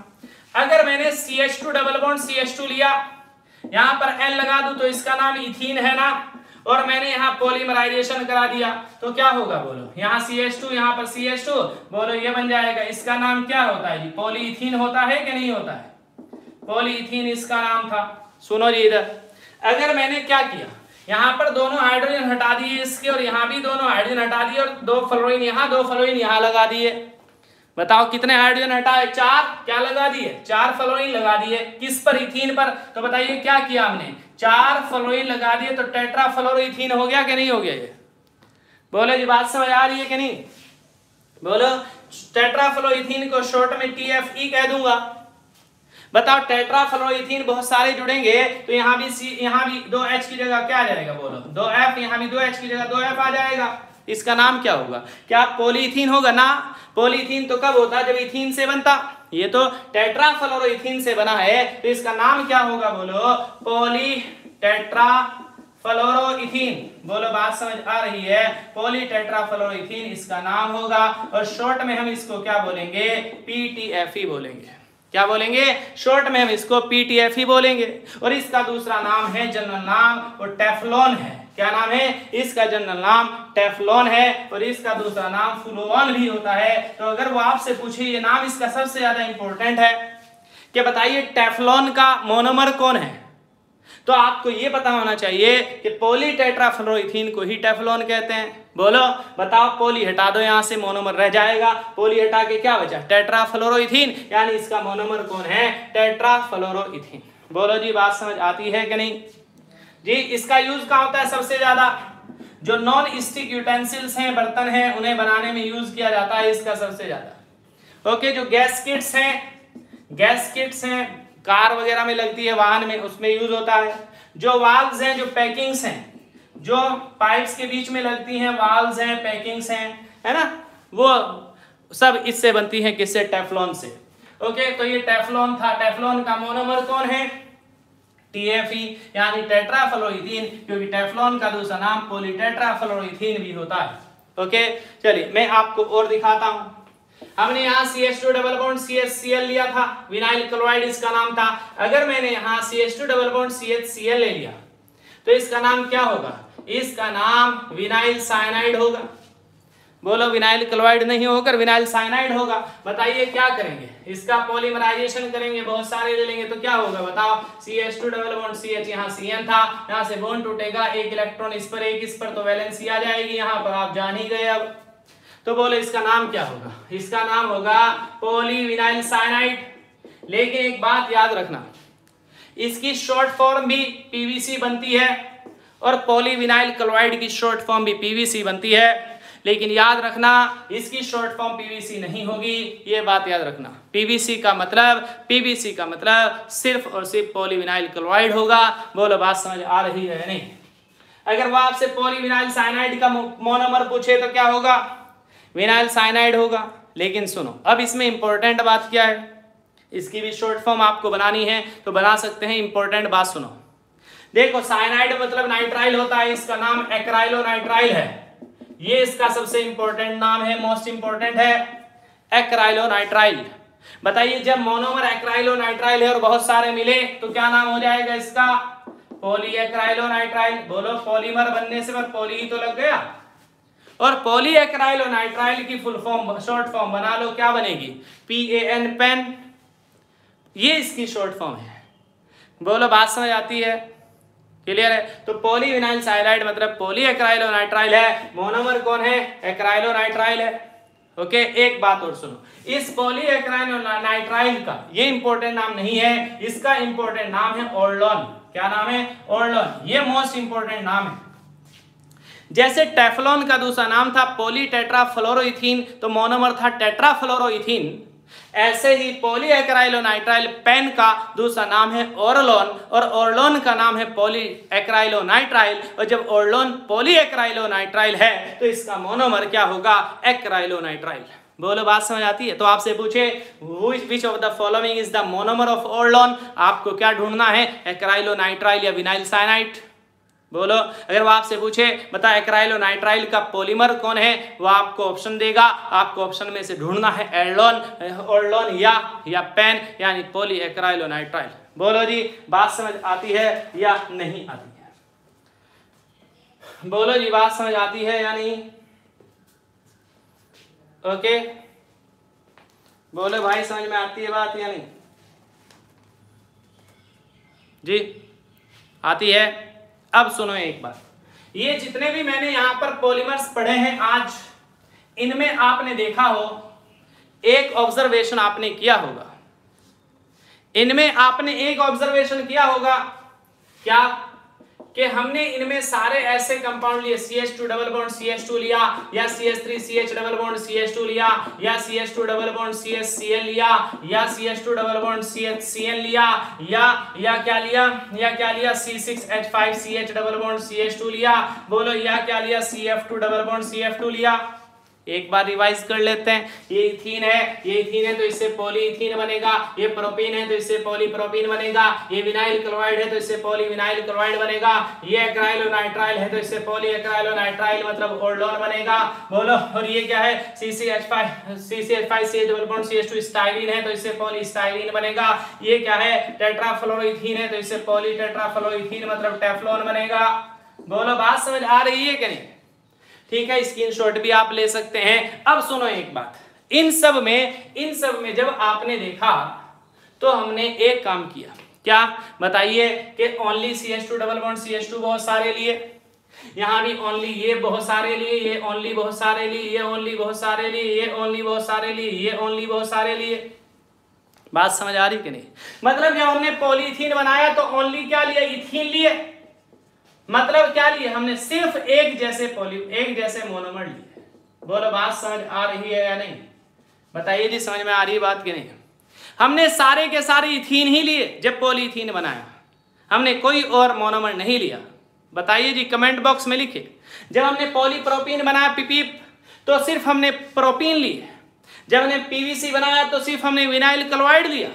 अगर मैंने C H two double bond C H two लिया, यहाँ पर एन लगा दू तो इसका नाम इथीन है ना? और मैंने यहाँ पॉलीमराइजेशन करा दिया तो क्या होगा बोलो? यहाँ सी एच टू यहाँ पर सी एच टू बोलो ये बन जाएगा। इसका नाम क्या होता है? पॉलीथीन होता है कि नहीं होता है? पॉलीथीन इसका नाम था। सुनो जी इधर। अगर मैंने क्या किया? यहाँ पर दोनों हाइड्रोजन हटा दिए इसके और यहाँ भी दोनों हाइड्रोजन हटा दिए और दो फ्लोरीन यहाँ, दो फ्लोरीन यहाँ लगा दिए। बताओ कितने हाइड्रोजन हटाए? चार। क्या लगा दिए? चार फ्लोरीन लगा दिए। किस पर? इथीन पर। तो बताइए क्या किया हमने? चार फ्लोरीन लगा दिए तो टेट्रा फ्लोरोइथीन हो गया कि नहीं हो गया ये? बोलो जी, बात समझ आ रही है कि नहीं? बोलो टेट्रा फ्लोरोइथीन को शॉर्ट में टीएफई कह दूँगा। बताओ टेट्राफ्लोरोइथीन बहुत सारे जुड़ेंगे तो यहाँ भी सी यहाँ भी दो एच की जगह क्या आ जाएगा बोलो? दो एफ़ यहाँ भी दो एच की जगह दो एफ़ आ जाएगा। इसका नाम क्या होगा? क्या पॉलीथीन होगा ना? पॉलीथीन तो कब होता? जब इथीन से बनता। ये तो टेट्राफ्लोरोइथीन से बना है तो इसका नाम क्या होगा बोलो? पोली टेट्रा फ्लोरोइथीन बोलो, बात समझ आ रही है? पॉली टेट्राफ्लोरोइथीन इसका नाम होगा, और शॉर्ट में हम इसको क्या बोलेंगे? पीटीएफई बोलेंगे। क्या बोलेंगे? शॉर्ट में हम इसको पीटीएफ ही बोलेंगे। और इसका दूसरा नाम है, जनरल नाम, और टेफलॉन है। क्या नाम है? इसका जनरल नाम टेफलॉन है, और इसका दूसरा नाम फ्लोन भी होता है। तो अगर वो आपसे पूछे, ये नाम इसका सबसे ज़्यादा इंपॉर्टेंट है। कि बताइए टेफलॉन का मोनोमर कौन है? तो आपको ये पता होना चाहिए कि पोली टेट्राफ्लोरोइथीन को ही टेफ्लॉन कहते हैं। बोलो, बताओ, पोली हटा दो यहाँ से, मोनोमर रह जाएगा। पोली हटा के क्या बचा टेट्राफ्लोरोइथीन यानी इसका मोनोमर कौन है? टेट्राफ्लोरोइथीन बोलो जी, बात समझ आती है कि नहीं? जी, इसका यूज़ कहा होता है सबसे ज़्यादा? जो नॉन स्टिक यूटेंसिल्स हैं, बर्तन हैं, उन्हें बनाने में यूज़ किया जाता है इसका सबसे ज़्यादा। ओके, जो गैस किट्स हैं, गैस किट्स हैं कार वगैरह में लगती है, वाहन में, उसमें यूज़ होता है। जो वाल्व्स हैं, जो पैकिंग्स हैं, जो पाइप्स के बीच में लगती हैं वाल्व्स हैं पैकिंग्स हैं, है ना? वो सब इससे बनती हैं, किससे? टेफ्लॉन से। ओके तो ये टेफलॉन था। टेफलॉन का मोनोमर कौन है? टीएफई यानी टेट्राफ्लोरोइथीन क्योंकि टेफ्लॉन का दूसरा नाम पॉलीटेट्राफ्लोरोइथीन भी होता है। ओके चलिए, मैं आपको और दिखाता हूँ। हमने यहाँ C H two double bond C H C L लिया था। विनाइल क्लोराइड इसका नाम था। अगर मैंने यहाँ C H two double bond C H C L ले लिया तो इसका नाम क्या होगा? इसका नाम विनाइल साइनाइड होगा। बोलो विनाइल क्लोराइड नहीं होकर विनाइल साइनाइड होगा। बताइए, क्या करेंगे? इसका पॉलीमराइजेशन करेंगे, बहुत सारे ले लेंगे तो क्या होगा? बताओ। C H two double bond C H यहाँ सी एन था। यहाँ से बॉन्ड टूटेगा, एक इलेक्ट्रॉन इस पर, एक इस पर तो वैलेंसी आ जाएगी। यहाँ पर आप जान ही गए अब। तो बोले, इसका नाम क्या होगा? इसका नाम होगा पोलीविनाइल साइनाइड लेकिन एक बात याद रखना, इसकी शॉर्ट फॉर्म भी पीवीसी बनती है और पॉलीविनाइल क्लोराइड की शॉर्ट फॉर्म भी पीवीसी बनती है। लेकिन याद रखना, इसकी शॉर्ट फॉर्म पीवीसी नहीं होगी। ये बात याद रखना। पीवीसी का मतलब पीवीसी का मतलब सिर्फ़ और सिर्फ़ पॉलीविनाइल क्लोराइड होगा। बोलो, बात समझ आ रही है नहीं? अगर वो आपसे पॉलीविनाइल साइनाइड का मोनोमर पूछे तो क्या होगा? विनाइल साइनाइड होगा। लेकिन सुनो, अब इसमें इंपॉर्टेंट बात क्या है? इसकी भी शॉर्ट फॉर्म आपको बनानी है तो बना सकते हैं इंपॉर्टेंट बात सुनो। देखो, साइनाइड मतलब नाइट्राइल होता है, इसका नाम एक्राइलो नाइट्राइल है। ये इसका सबसे इंपॉर्टेंट नाम है मोस्ट इंपॉर्टेंट है एक्राइलो नाइट्राइल बताइए, जब मोनोमर एक्राइलो नाइट्राइल है और बहुत सारे मिले तो क्या नाम हो जाएगा इसका? पोली एक्राइलो नाइट्राइल बोलो पॉलीमर बनने से पर पॉली ही तो लग गया? और पॉली और नाइट्राइल की फुल फॉर्म शॉर्ट फॉर्म बना लो क्या बनेगी? पी ए एन पेन ये इसकी शॉर्ट फॉर्म है। बोलो बात समझ आती है? क्लियर है? तो पॉलीविनाइल साइलाइड मतलब पॉली एक्राइलो नाइट्राइल है। मोनोमर कौन है? एक्राइलो नाइट्राइल है। ओके okay, एक बात और सुनो। इस पॉली नाइट्राइल का ये इंपॉर्टेंट नाम नहीं है। इसका इंपॉर्टेंट नाम है ओरलॉन क्या नाम है? ओरलॉन ये मोस्ट इंपॉर्टेंट नाम है। जैसे टेफ्लॉन का दूसरा नाम था पोली टेट्राफ्लोरोइथीन तो मोनोमर था टेट्राफ्लोरोइथीन। ऐसे ही पोली एक्राइलोनाइट्राइल पेन का दूसरा नाम है ओरलोन, और ओरलोन का नाम है पोली एक्राइलोनाइट्राइल और जब ओरलोन पोली एक्राइलोनाइट्राइल है तो इसका मोनोमर क्या होगा? एक्राइलोनाइट्राइल। बोलो, बात समझ आती है? तो आपसे पूछे which of the following is the monomer of Orlon आपको क्या ढूंढना है? एक्राइलोनाइट्राइल या विनाइल साइनाइट बोलो, अगर वो आपसे पूछे, बता, एक्राइल और नाइट्राइल का पॉलीमर कौन है, वो आपको ऑप्शन देगा। आपको ऑप्शन में से ढूंढना है एर्लोन ओर्लोन या या पेन, यानी पोली एक्राइल और नाइट्राइल। बोलो जी, बात समझ आती है या नहीं आती है? बोलो जी, बात समझ आती है या नहीं? ओके? बोलो, भाई, समझ में आती है बात या नहीं? जी, आती है। अब सुनो एक बार ये जितने भी मैंने यहाँ पर पॉलीमर्स पढ़े हैं आज, इनमें आपने देखा हो, एक ऑब्जर्वेशन आपने किया होगा। इनमें आपने एक ऑब्जर्वेशन किया होगा, क्या? कि हमने इनमें सारे ऐसे कंपाउंड लिए C H two double bond C H two लिया या C H three C H double bond C H two लिया या C H two double bond C H C L लिया या C H two double bond C H C L लिया या या क्या लिया या क्या लिया C six H five C H double bond C H two लिया बोलो या क्या लिया C F two double bond C F two लिया एक बार रिवाइज कर लेते हैं। ये इथीन है, ये इथीन है तो इससे पॉलीइथीन बनेगा। ये प्रोपीन है तो इससे पॉलीप्रोपीन बनेगा। ये विनाइल क्लोराइड है तो इससे पॉलीविनाइल क्लोराइड बनेगा। ये एक्राइलोनाइट्राइल है तो इससे पॉली एक्राइलोनाइट्राइल मतलब ओर्डोन बनेगा। बोलो, और ये क्या है? CCH5 CCH5 CH double bond CH2 Stalin है तो इससे पॉलीस्टाइलिन बनेगा। ये क्या है? टेट्राफ्लोरोइथीन है तो इससे पॉली टेट्राफ्लोरोइथीन मतलब टेफ्लॉन बनेगा। बोलो, बात समझ आ रही है कि नहीं? ठीक है स्क्रीनशॉट भी आप ले सकते हैं। अब सुनो एक बात। इन सब में, इन सब में जब आपने देखा तो हमने एक काम किया। क्या? बताइए कि only C H two double bond C H two बहुत सारे लिए। यहाँ भी ओनली ये बहुत सारे लिए, ये ओनली बहुत सारे लिए, ये ओनली बहुत सारे लिए, ये ओनली बहुत सारे लिए, ये ओनली बहुत सारे लिए। बात समझ आ रही कि नहीं? मतलब जब हमने पॉलीथीन बनाया तो ओनली क्या लिया इथीन लिए। मतलब क्या लिए? हमने सिर्फ़ एक जैसे पोली एक जैसे मोनोमर लिए। बोलो, बात समझ आ रही है या नहीं? बताइए जी, समझ में आ रही है बात कि नहीं? हमने सारे के सारे इथीन ही लिए, जब पॉलीथीन बनाया। हमने कोई और मोनोमर नहीं लिया। बताइए जी कमेंट बॉक्स में लिखे। जब हमने पॉलीप्रोपीन बनाया, पीपीप तो सिर्फ़ हमने प्रोपीन लिए। जब हमने पीवीसी बनाया तो सिर्फ़ हमने विनाइल क्लोराइड लिया।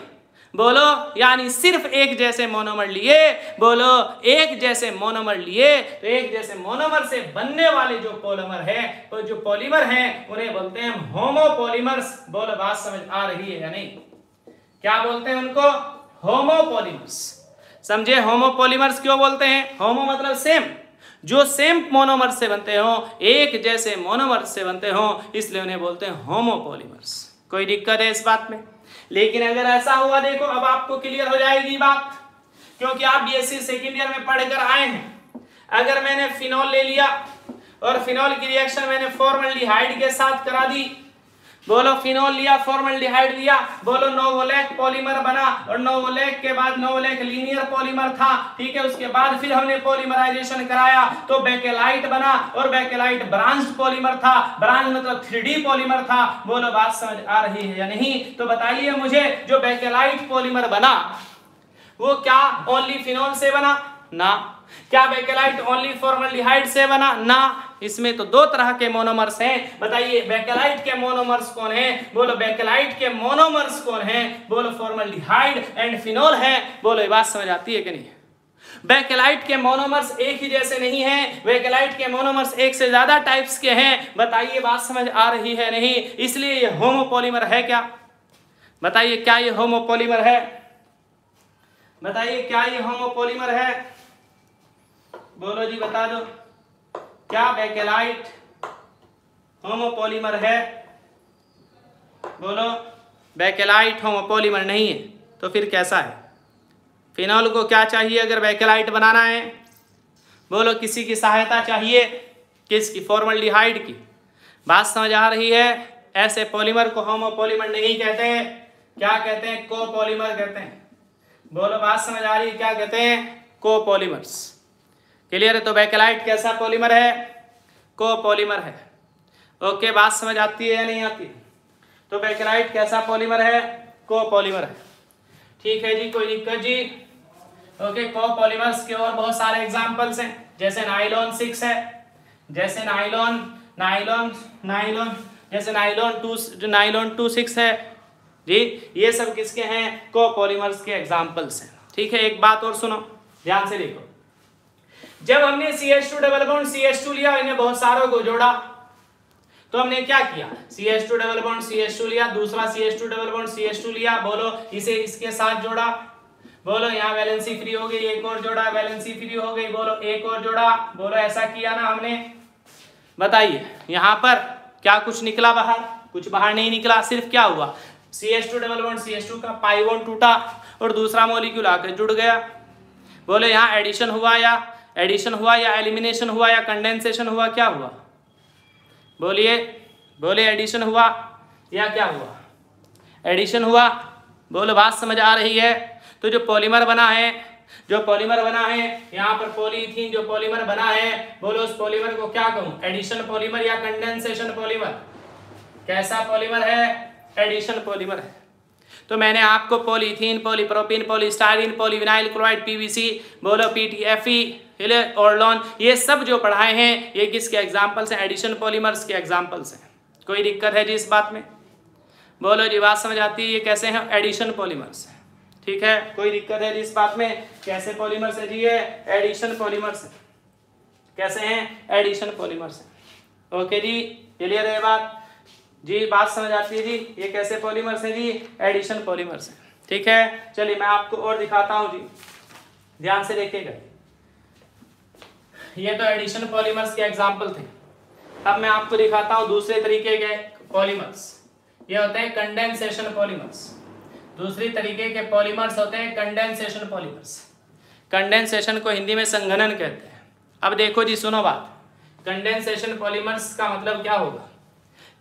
बोलो, यानी सिर्फ़ एक जैसे मोनोमर लिए, बोलो, एक जैसे मोनोमर लिए तो एक जैसे मोनोमर से बनने वाले जो पोलोमर है तो जो पॉलीमर हैं, उन्हें बोलते हैं होमोपोलीमर्स बोलो, बात समझ आ रही है या नहीं? क्या बोलते हैं उनको? होमोपोलीमर्स समझे होमोपोलीमर्स क्यों बोलते हैं? होमो मतलब सेम जो सेम मोनोमर से बनते हो, एक जैसे मोनोमर से बनते हो, इसलिए उन्हें बोलते हैं होमोपोलीमर्स कोई दिक्कत है इस बात में? लेकिन अगर ऐसा हुआ, देखो, अब आपको क्लियर हो जाएगी बात, क्योंकि आप बीएससी सेकेंड ईयर में पढ़कर आए हैं। अगर मैंने फिनॉल ले लिया और फिनॉल की रिएक्शन मैंने फॉर्मल्डिहाइड के साथ करा दी बोलो फिनोल लिया फॉर्मल्डिहाइड लिया, बोलो नोवोलेक पॉलीमर बना, और नोवोलेक के बाद नोवोलेक लीनियर पॉलीमर था, ठीक है, उसके बाद फिर हमने पॉलीमराइजेशन कराया तो बेकेलाइट बना, और बेकेलाइट ब्रांच पॉलीमर था ब्रांच मतलब थ्री पॉलीमर था, बोलो बात समझ आ रही है या नहीं तो बताइए मुझे, जो बेकेलाइट पॉलीमर बना, वो क्या ओनली फिनोल से बना? ना। क्या बेकेलाइट ओनली फॉर्मल्डिहाइड से बना? ना। इसमें तो दो तरह के मोनोमर्स हैं। बताइए बेकेलाइट के मोनोमर्स कौन है? बोलो बेकेलाइट के मोनोमर्स कौन है? बोलो फॉर्मल्डिहाइड एंड फिनोल है। बोलो, ये बात समझ आती है कि नहीं? बेकेलाइट के मोनोमर्स एक ही जैसे नहीं है। बेकेलाइट के मोनोमर्स एक से ज़्यादा टाइप्स के हैं। बताइए, बात समझ आ रही है नहीं? इसलिए ये होमोपोलीमर है क्या? बताइए, क्या ये होमोपोलीमर है? बताइए, क्या ये होमोपोलीमर है? बोलो जी, बता दो। क्या बेकेलाइट होमोपोलीमर है। बोलो बेकेलाइट होमोपोलीमर नहीं है तो फिर कैसा है? फिनॉल को क्या चाहिए अगर बेकेलाइट बनाना है? बोलो, किसी की सहायता चाहिए? किसकी? फॉर्मल्डिहाइड की। बात समझ आ रही है? ऐसे पॉलीमर को होमोपोलीमर नहीं कहते हैं। क्या कहते हैं? कोपोलीमर कहते हैं। बोलो, बात समझ आ रही है? क्या कहते हैं? कोपोलीमर्स क्लियर है? तो बैकेलाइट कैसा पॉलीमर है? को पॉलीमर है। ओके बात समझ आती है या नहीं आती? तो बैकेलाइट कैसा पॉलीमर है? को पॉलीमर है। ठीक है जी, कोई दिक्कत जी। ओके को पॉलीमर्स के और बहुत सारे एग्जांपल्स हैं। जैसे नाइलॉन सिक्स है, जैसे नाइलॉन नाइलॉन नाइलॉन जैसे nylon two nylon two six है। जी, ये सब किसके हैं? को पॉलीमर्स के एग्जाम्पल्स हैं। ठीक है, एक बात और सुनो, ध्यान से देखो। जब हमने C H two double bond C H two लिया, इन्हें बहुत सारों को जोड़ा तो हमने क्या किया? C H two double bond C H two लिया, दूसरा C H two double bond C H two लिया, बोलो, इसे इसके साथ जोड़ा, बोलो, यहाँ वैलेंसी फ्री हो गई, एक और जोड़ा वैलेंसी फ्री हो गई, बोलो, एक और जोड़ा, बोलो, ऐसा किया ना हमने। बताइए, यहाँ पर क्या कुछ निकला बाहर? कुछ बाहर नहीं निकला, सिर्फ़ क्या हुआ? C H two double bond C H two का पाइवोन टूटा, और दूसरा मोलिक्यूल आकर जुड़ गया। बोलो, यहाँ एडिशन हुआ या एडिशन हुआ या एलिमिनेशन हुआ या कंडेंसेशन हुआ, क्या हुआ? बोलिए बोले एडिशन हुआ या क्या हुआ? एडिशन हुआ, बोलो, बात समझ आ रही है? तो जो पॉलीमर बना है, जो पॉलीमर बना है, यहाँ पर पॉलीथीन जो पॉलीमर बना है, बोलो, उस पॉलीमर को क्या कहूँ? एडिशन पॉलीमर या कंडेंसेशन पॉलीमर? कैसा पॉलीमर है? एडिशन पॉलीमर है। तो मैंने आपको polythene, polypropene polystyrene polyvinyl chloride PVC बोलो पीटीएफई ऑर्लॉन ये सब जो पढ़ाए हैं, ये किसके एग्जाम्पल्स हैं? एडिशन पॉलीमर्स के एग्जाम्पल्स हैं। कोई दिक्कत है जी इस बात में? बोलो जी, बात समझ आती है, ये कैसे हैं? एडिशन पॉलीमर्स ठीक है? कोई दिक्कत है जी इस बात में? कैसे पॉलीमर्स है जी ये? एडिशन पॉलीमर्स है। कैसे हैं? एडिशन पॉलीमर्स है। ओके जी क्लियर है बात? जी, बात समझ आती है जी, ये कैसे पॉलीमर्स है जी? एडिशन पॉलीमर्स है। ठीक है? चलिए मैं आपको और दिखाता हूँ जी। ध्यान से देखिएगा। ये तो एडिशन पॉलीमर्स के एग्ज़ाम्पल थे। अब मैं आपको दिखाता हूँ दूसरे तरीके के पॉलीमर्स ये होते हैं कंडेंसेशन पॉलीमर्स दूसरी तरीके के पॉलीमर्स होते हैं कंडेंसेशन पॉलीमर्स कंडेंसेशन को हिंदी में संघनन कहते हैं। अब देखो जी, सुनो बात। कंडेंसेशन पॉलीमर्स का मतलब क्या होगा?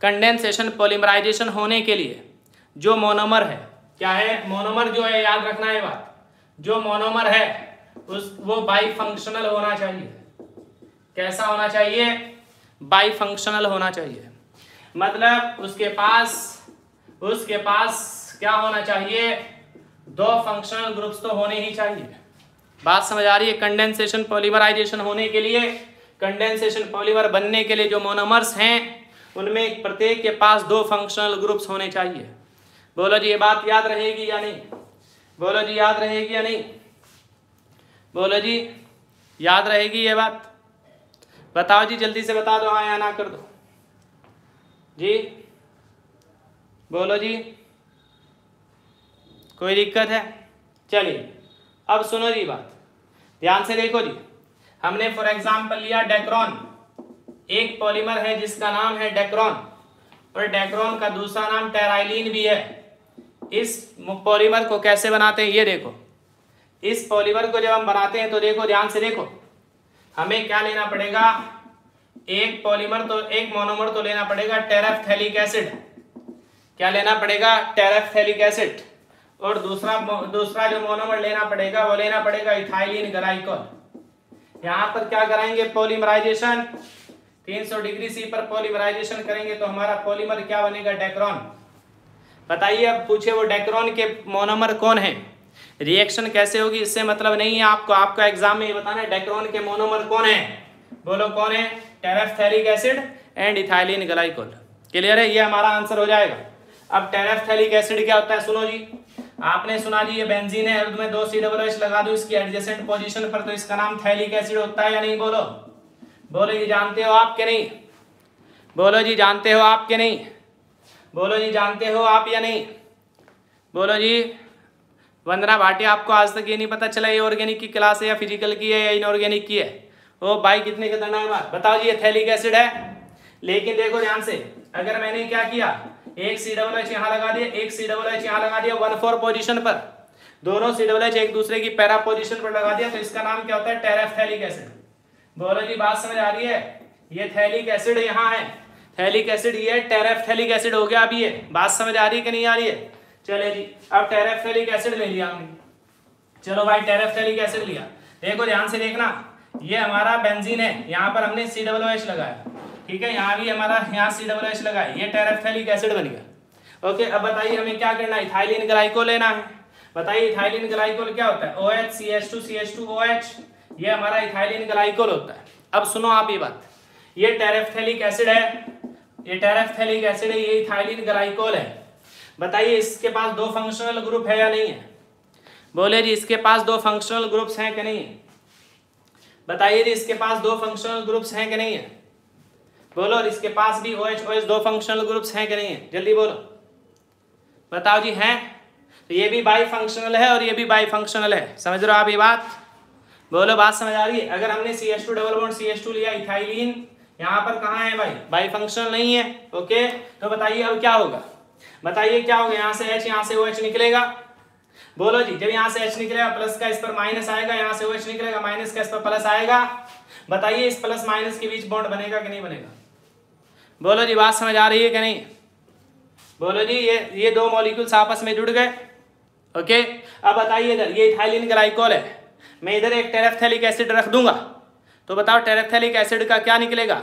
कंडेंसेशन पॉलीमराइजेशन होने के लिए जो मोनोमर है, क्या है? मोनोमर जो है, याद रखना है बात। जो मोनोमर है, उस, वो बाई फंक्शनल होना चाहिए। कैसा होना चाहिए? बाई फंक्शनल होना चाहिए। मतलब उसके पास उसके पास क्या होना चाहिए? दो फंक्शनल ग्रुप्स तो होने ही चाहिए। बात समझ आ रही है? कंडेंसेशन पॉलीमराइजेशन होने के लिए कंडेंसेशन पॉलीमर बनने के लिए जो मोनोमर्स हैं, उनमें प्रत्येक के पास दो फंक्शनल ग्रुप्स होने चाहिए। बोलो जी, ये बात याद रहेगी या नहीं? बोलो जी, याद रहेगी या नहीं? बोलो जी, याद रहेगी ये बात? बताओ जी, जल्दी से बता दो। हाँ या ना कर दो। जी? बोलो जी। कोई दिक्कत है? चलिए, अब सुनो जी बात। ध्यान से देखो जी। हमने फॉर एग्ज़ाम्पल लिया डेक्रॉन एक पॉलीमर है जिसका नाम है डेक्रॉन और डेक्रॉन का दूसरा नाम टेराइलिन भी है। इस पॉलीमर को कैसे बनाते हैं? ये देखो। इस पॉलीमर को जब हम बनाते हैं तो देखो, ध्यान से देखो। हमें क्या लेना पड़ेगा? एक पॉलीमर तो एक मोनोमर तो लेना पड़ेगा टेरेफ्थेलिक एसिड क्या लेना पड़ेगा? टेरेफ्थेलिक एसिड और दूसरा दूसरा जो मोनोमर लेना पड़ेगा, वो लेना पड़ेगा इथाइलिन ग्लाइकोल यहाँ पर क्या कराएँगे? पॉलीमराइजेशन 300 डिग्री सी पर पॉलीमराइजेशन करेंगे तो हमारा पॉलीमर क्या बनेगा? डेक्रॉन बताइए, अब पूछे वो डेक्रॉन के मोनोमर कौन है? रिएक्शन कैसे होगी, इससे मतलब नहीं है आपको। आपका एग्ज़ाम में ये बताना है डेक्रॉन के मोनोमर कौन है? बोलो, कौन है? Terephthalic acid and ethylene glycol clear है? ये हमारा आंसर हो जाएगा। अब टेरेफ्थेलिक एसिड क्या होता है, सुनो जी। आपने सुना जी, ये बेंजीन है में दो सी डबल एच लगा दो, इसकी एडजेसेंट पोजीशन पर तो इसका नाम थैलिक एसिड होता है या नहीं? बोलो। बोलो जी, जानते हो आप के नहीं? बोलो जी, जानते हो आप के नहीं? बोलो जी, जानते हो आप या नहीं? बोलो जी। वंदना भाटिया, आपको आज तक ये नहीं पता चला ये ऑर्गेनिक की क्लास है या फ़िज़िकल की है या इनऑर्गेनिक की है? ओ भाई, कितने का खतरनाक बात बताओ जी, ये थैलिक एसिड है। लेकिन देखो ध्यान से, अगर मैंने क्या किया? एक सी डबल एच यहाँ लगा दिया, एक सी डबल एच यहाँ लगा दिया वन फोर पोजिशन पर। दोनों सी डबल एच एक दूसरे की पैरा पोजिशन पर लगा दिया तो इसका नाम क्या होता है? टेरेफ्थेलिक एसिड बोलो जी, बात समझ आ रही है? ये थैलिक एसिड यहाँ है। थैलिक एसिड ये टेरेफ्थेलिक एसिड हो गया अभी ये। बात समझ आ रही है कि नहीं आ रही है? चले जी, अब टेरेफ्थेलिक एसिड ले लिया हमने। चलो भाई टेरेफ्थेलिक एसिड लिया। देखो, ध्यान से देखना, ये हमारा बेंजीन है, यहाँ पर हमने सी डब्ल्यू एच लगाया। ठीक है, यहाँ भी हमारा, यहाँ सी डब्ल्यू एच लगाया, ये टेरेफ्थेलिक एसिड बन गया। ओके अब बताइए हमें क्या करना है? इथाइलिन ग्लाइकोल लेना है। बताइए इथाइलिन ग्लाइकोल क्या होता है? O H C H two C H two O H ये हमारा इथाइलिन ग्लाइकोल होता है। अब सुनो आप ये बात। ये टेरेफ्थेलिक एसिड है, ये टेरेफ्थेलिक एसिड है, ये इथाइलिन ग्लाइकोल है। बताइए, इसके पास दो फंक्शनल ग्रुप है या नहीं है? बोले जी, इसके पास दो फंक्शनल ग्रुप्स हैं कि नहीं बताइए जी, इसके पास दो फंक्शनल ग्रुप्स हैं कि नहीं है? बोलो, और इसके पास भी ओ एच ओ एच दो फंक्शनल ग्रुप्स हैं कि नहीं है? जल्दी बोलो। बताओ जी, हैं? तो ये भी बाई फंक्शनल है और ये भी बाई फंक्शनल है। समझ रहे हो आप ये बात? बोलो, बात समझ आ रही है? अगर हमने C S two double bond C S two लिया इथाइलिन यहाँ पर कहाँ है भाई? बाई फंक्शनल नहीं है ओके तो बताइए, अब क्या होगा? बताइए क्या होगा? यहाँ से एच यहाँ से ओ एच निकलेगा। बोलो जी, जब यहाँ से एच निकलेगा प्लस का इस पर माइनस आएगा, यहाँ से ओ एच निकलेगा माइनस का इस पर प्लस आएगा। बताइए इस प्लस माइनस के बीच बॉन्ड बनेगा कि नहीं बनेगा? बोलो जी, बात समझ आ रही है कि नहीं? बोलो जी, ये ये दो मॉलिक्यूल्स आपस में जुड़ गए। ओके अब बताइए इधर, ये इथाइलिन ग्लाइकोल है। मैं इधर एक टेरेफ्थेलिक एसिड रख दूँगा। तो बताओ टेरेफ्थेलिक एसिड का क्या निकलेगा?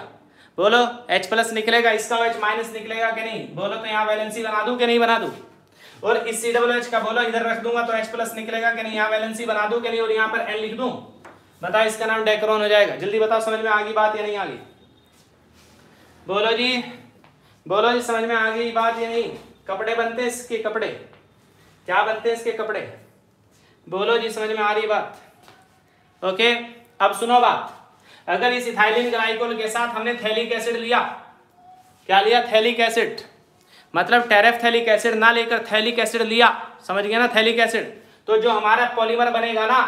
बोलो, H प्लस निकलेगा, इसका H माइनस निकलेगा कि नहीं? बोलो तो यहाँ वैलेंसी बना दू कि नहीं बना दू? और इस सी डबल एच का बोलो, इधर रख दूँगा तो H प्लस निकलेगा कि नहीं? यहाँ वैलेंसी बना दू कि नहीं? और यहाँ पर एन लिख दू? बताओ इसका नाम डेक्रोन हो जाएगा। जल्दी बताओ, समझ में आ गई बात या नहीं आ गई? बोलो जी बोलो जी, समझ में आ गई बात या नहीं? कपड़े बनते हैं इसके कपड़े। क्या बनते हैं इसके कपड़े? बोलो जी, समझ में आ रही बात। ओके, अब सुनो बात। अगर इस इथाइलिन ग्लाइकोल के साथ हमने थैलिक एसिड लिया, क्या लिया? Phthalic acid. मतलब टेरेफ थैलिक एसिड ना लेकर थैलिक एसिड लिया। समझ गया ना? Phthalic acid. तो जो हमारा पॉलीमर बनेगा ना,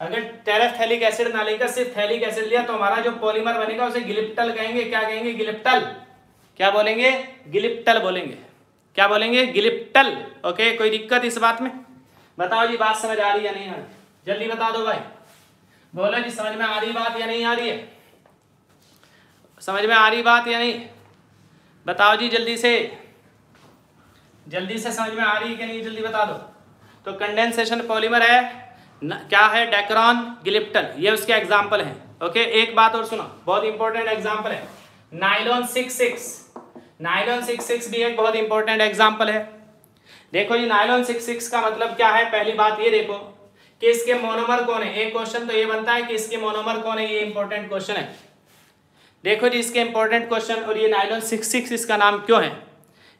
अगर टेरेफ थैलिक एसिड ना लेकर सिर्फ़ थैलिक एसिड लिया तो हमारा जो पॉलीमर बनेगा, उसे गिलिप्टल कहेंगे। क्या कहेंगे? गिलिप्टल। क्या बोलेंगे? गिलिप्टल बोलेंगे। क्या बोलेंगे? गिलिप्टल। ओके? कोई दिक्कत इस बात में? बताओ जी, बात समझ आ रही है नहीं आ रही? जल्दी बता दो भाई। बोलो जी समझ में आ रही बात या नहीं आ रही है? समझ में आ रही बात या नहीं? बताओ जी जल्दी से। जल्दी से समझ में आ रही है कि नहीं जल्दी बता दो। तो कंडेंसेशन पॉलीमर है न, क्या है? डेक्रॉन गिलिप्टन ये उसके एग्ज़ाम्पल हैं। ओके एक बात और सुनो बहुत इंपॉर्टेंट एग्ज़ाम्पल है। Nylon six six nylon six six भी एक बहुत इंपॉर्टेंट एग्ज़ाम्पल है। देखो जी नाइलॉन सिक्स सिक्स का मतलब क्या है? पहली बात ये देखो कि इसके मोनोमर कौन है? एक क्वेश्चन तो ये बनता है कि इसके मोनोमर कौन है? ये इंपॉर्टेंट क्वेश्चन है। देखो जी, इसके इंपॉर्टेंट क्वेश्चन और ये नाइलॉन सिक्स सिक्स इसका नाम क्यों है?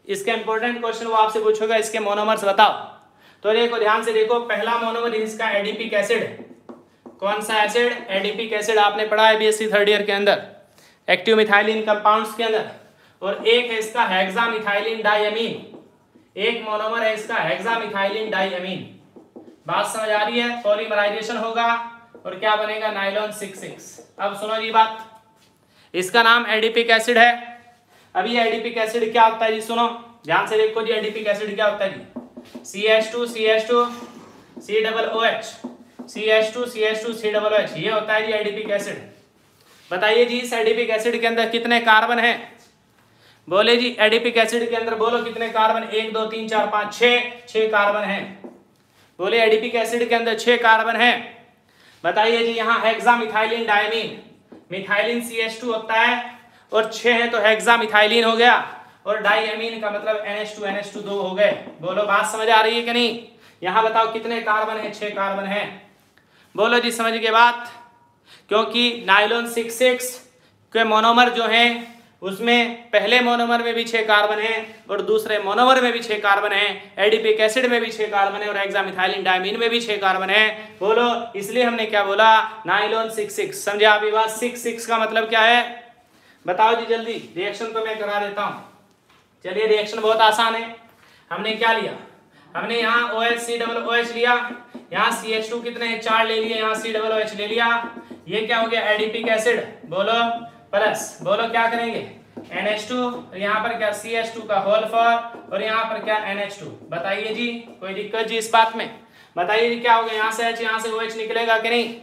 इसका इंपॉर्टेंट क्वेश्चन वो आपसे पूछोगा, इसके मोनोमर्स बताओ। तो देखो, ध्यान से देखो, पहला मोनोमर इसका एडीपिक एसिड है। कौन सा एसिड एडीपिक एसिड आपने पढ़ा है बीएससी थर्ड ईयर के अंदर। एक्टिव मिथाइलिन कंपाउंड्स के अंदर। और एक है इसका हेक्सा मिथाइलिन डाइअमीन एक मोनोमर है इसका हेक्सा मिथाइलिन डाइअमीन बात समझ आ रही है? पॉलीमराइजेशन होगा और क्या बनेगा? नाइलॉन सिक्स अब सुनो जी बात। इसका नाम एडीपिक एसिड है। अभी एडीपिक एसिड क्या होता है जी? सुनो। ध्यान से देखो जी, एडीपिक एसिड क्या होता है जी? C H two C H two C double O H C H two C H two C double O H ये होता है जी एडीपिक एसिड। बताइए जी, इस एडीपिक एसिड के अंदर कितने कार्बन है? बोले जी, एडीपिक एसिड के अंदर बोलो कितने कार्बन? एक, दो, तीन, चार, पाँच, छह। छह कार्बन है। बोले एडीपिक एसिड के अंदर छह कार्बन है। बताइए जी, यहाँ hexamethylene diamine methylene C H two होता है, और छह है तो हेक्सा मिथाइलिन हो गया, और डाइएमीन का मतलब NH2 NH2 दो हो गए। बोलो, बात समझ आ रही है कि नहीं? यहाँ बताओ कितने कार्बन है, छह कार्बन है? बोलो जी, समझ के बात? क्योंकि नाइलोन सिक्स सिक्स के मोनोमर जो हैं उसमें पहले मोनोमर में भी छह कार्बन है और दूसरे मोनोमर में भी छह कार्बन है। एडीपिक एसिड में भी छह कार्बन है और एक्सामिथाइलिन डायमीन में भी छह कार्बन है। बोलो, इसलिए हमने क्या बोला? नाइलोन सिक्स सिक्स समझे आप बात? सिक्स सिक्स का मतलब क्या है? बताओ जी जल्दी। रिएक्शन तो मैं करा देता हूँ। चलिए रिएक्शन बहुत आसान है। हमने क्या लिया? हमने यहाँ O H C double O H लिया। यहाँ सी एच टू कितने चार ले लिए। यहाँ सी डबल ओ एच ले लिया। ये क्या हो गया? एडीपिक एसिड बोलो प्लस, बोलो क्या करेंगे? NH2 यहाँ पर क्या CH2 का होल फॉर और यहाँ पर क्या NH2 बताइए जी, कोई दिक्कत जी इस बात में? बताइए क्या होगा? यहाँ से H, यहाँ से OH निकलेगा कि नहीं?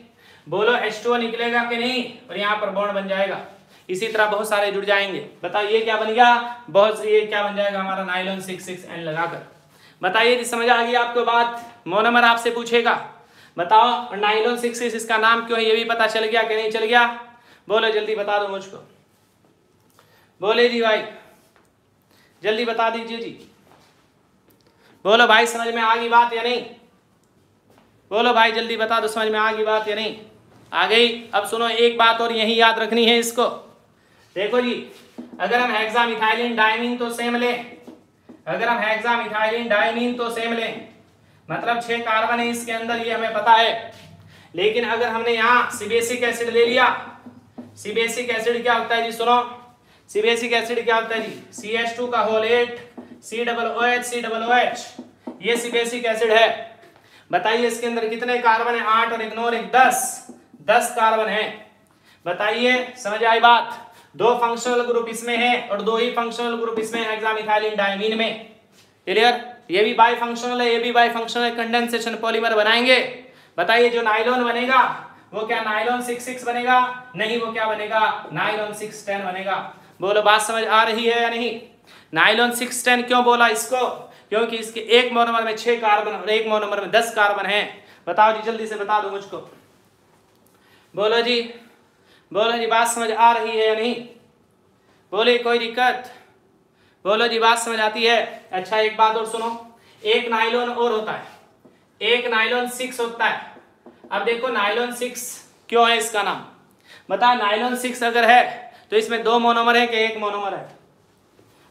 बोलो H2O निकलेगा कि नहीं? और यहाँ पर बॉन्ड बन जाएगा। इसी तरह बहुत सारे जुड़ जाएँगे। बताओ ये क्या बन गया? बहुत ये क्या बन जाएगा हमारा? नाइलॉन सिक्स सिक्स एन लगाकर। बताइए समझ आ गई आपको बात? मोनमर आपसे पूछेगा। बताओ नाइलॉन सिक्स इसका नाम क्यों है? ये भी पता चल गया कि नहीं चल गया? बोलो, जल्दी बता दो मुझको। बोले जी भाई, जल्दी बता दीजिए जी। बोलो, भाई, समझ में आ गई बात या नहीं? बोलो, भाई, जल्दी बता दो, समझ में आ गई बात या नहीं? आ गई? अब सुनो, एक बात और यही याद रखनी है इसको। देखो जी, अगर हम हेक्सा मिथाइलिन डायमीन तो सेम लें। अगर हम हेक्सा मिथाइलिन डायमीन तो सेम लें। मतलब छह कार्बन है इसके अंदर, ये हमें पता है। लेकिन अगर हमने यहाँ सीबेसिक एसिड ले लिया सीबेसिक एसिड क्या होता है जी? सुनो। सीबेसिक एसिड क्या होता है जी? सी एच टू का whole eight C double O H C double O H ये सीबेसिक एसिड है। बताइए इसके अंदर कितने कार्बन है? आठ और इग्नोर एक दस। दस कार्बन है। बताइए, समझ आई बात? दो फंक्शनल ग्रुप इसमें है और दो ही फंक्शनल ग्रुप इसमें हेक्सामिथाइलिन डायमीन में। क्लियर ये भी बाई फंक्शनल है, ये भी बाई फंक्शनल कंडेंसेशन पॉलीमर बनाएँगे। बताइए जो नाइलॉन बनेगा वो क्या नाइलॉन सिक्स सिक्स बनेगा? नहीं, वो क्या बनेगा? नाइलॉन सिक्स टेन बनेगा। बोलो, बात समझ आ रही है या नहीं? नाइलॉन सिक्स टेन क्यों बोला इसको? क्योंकि इसके एक मोनोमर में छह कार्बन और एक मोनोमर में दस कार्बन है। बताओ जी, जल्दी से बता दो मुझको। बोलो जी बोलो जी, बात समझ आ रही है या नहीं? बोले, कोई दिक्कत? बोलो जी, बात समझ आती है। अच्छा एक बात और सुनो। एक नाइलॉन और होता है। एक नाइलॉन सिक्स होता है। अब देखो नाइलॉन सिक्स क्यों है इसका नाम? बताए नाइलॉन सिक्स अगर है तो इसमें दो मोनोमर है कि एक मोनोमर है?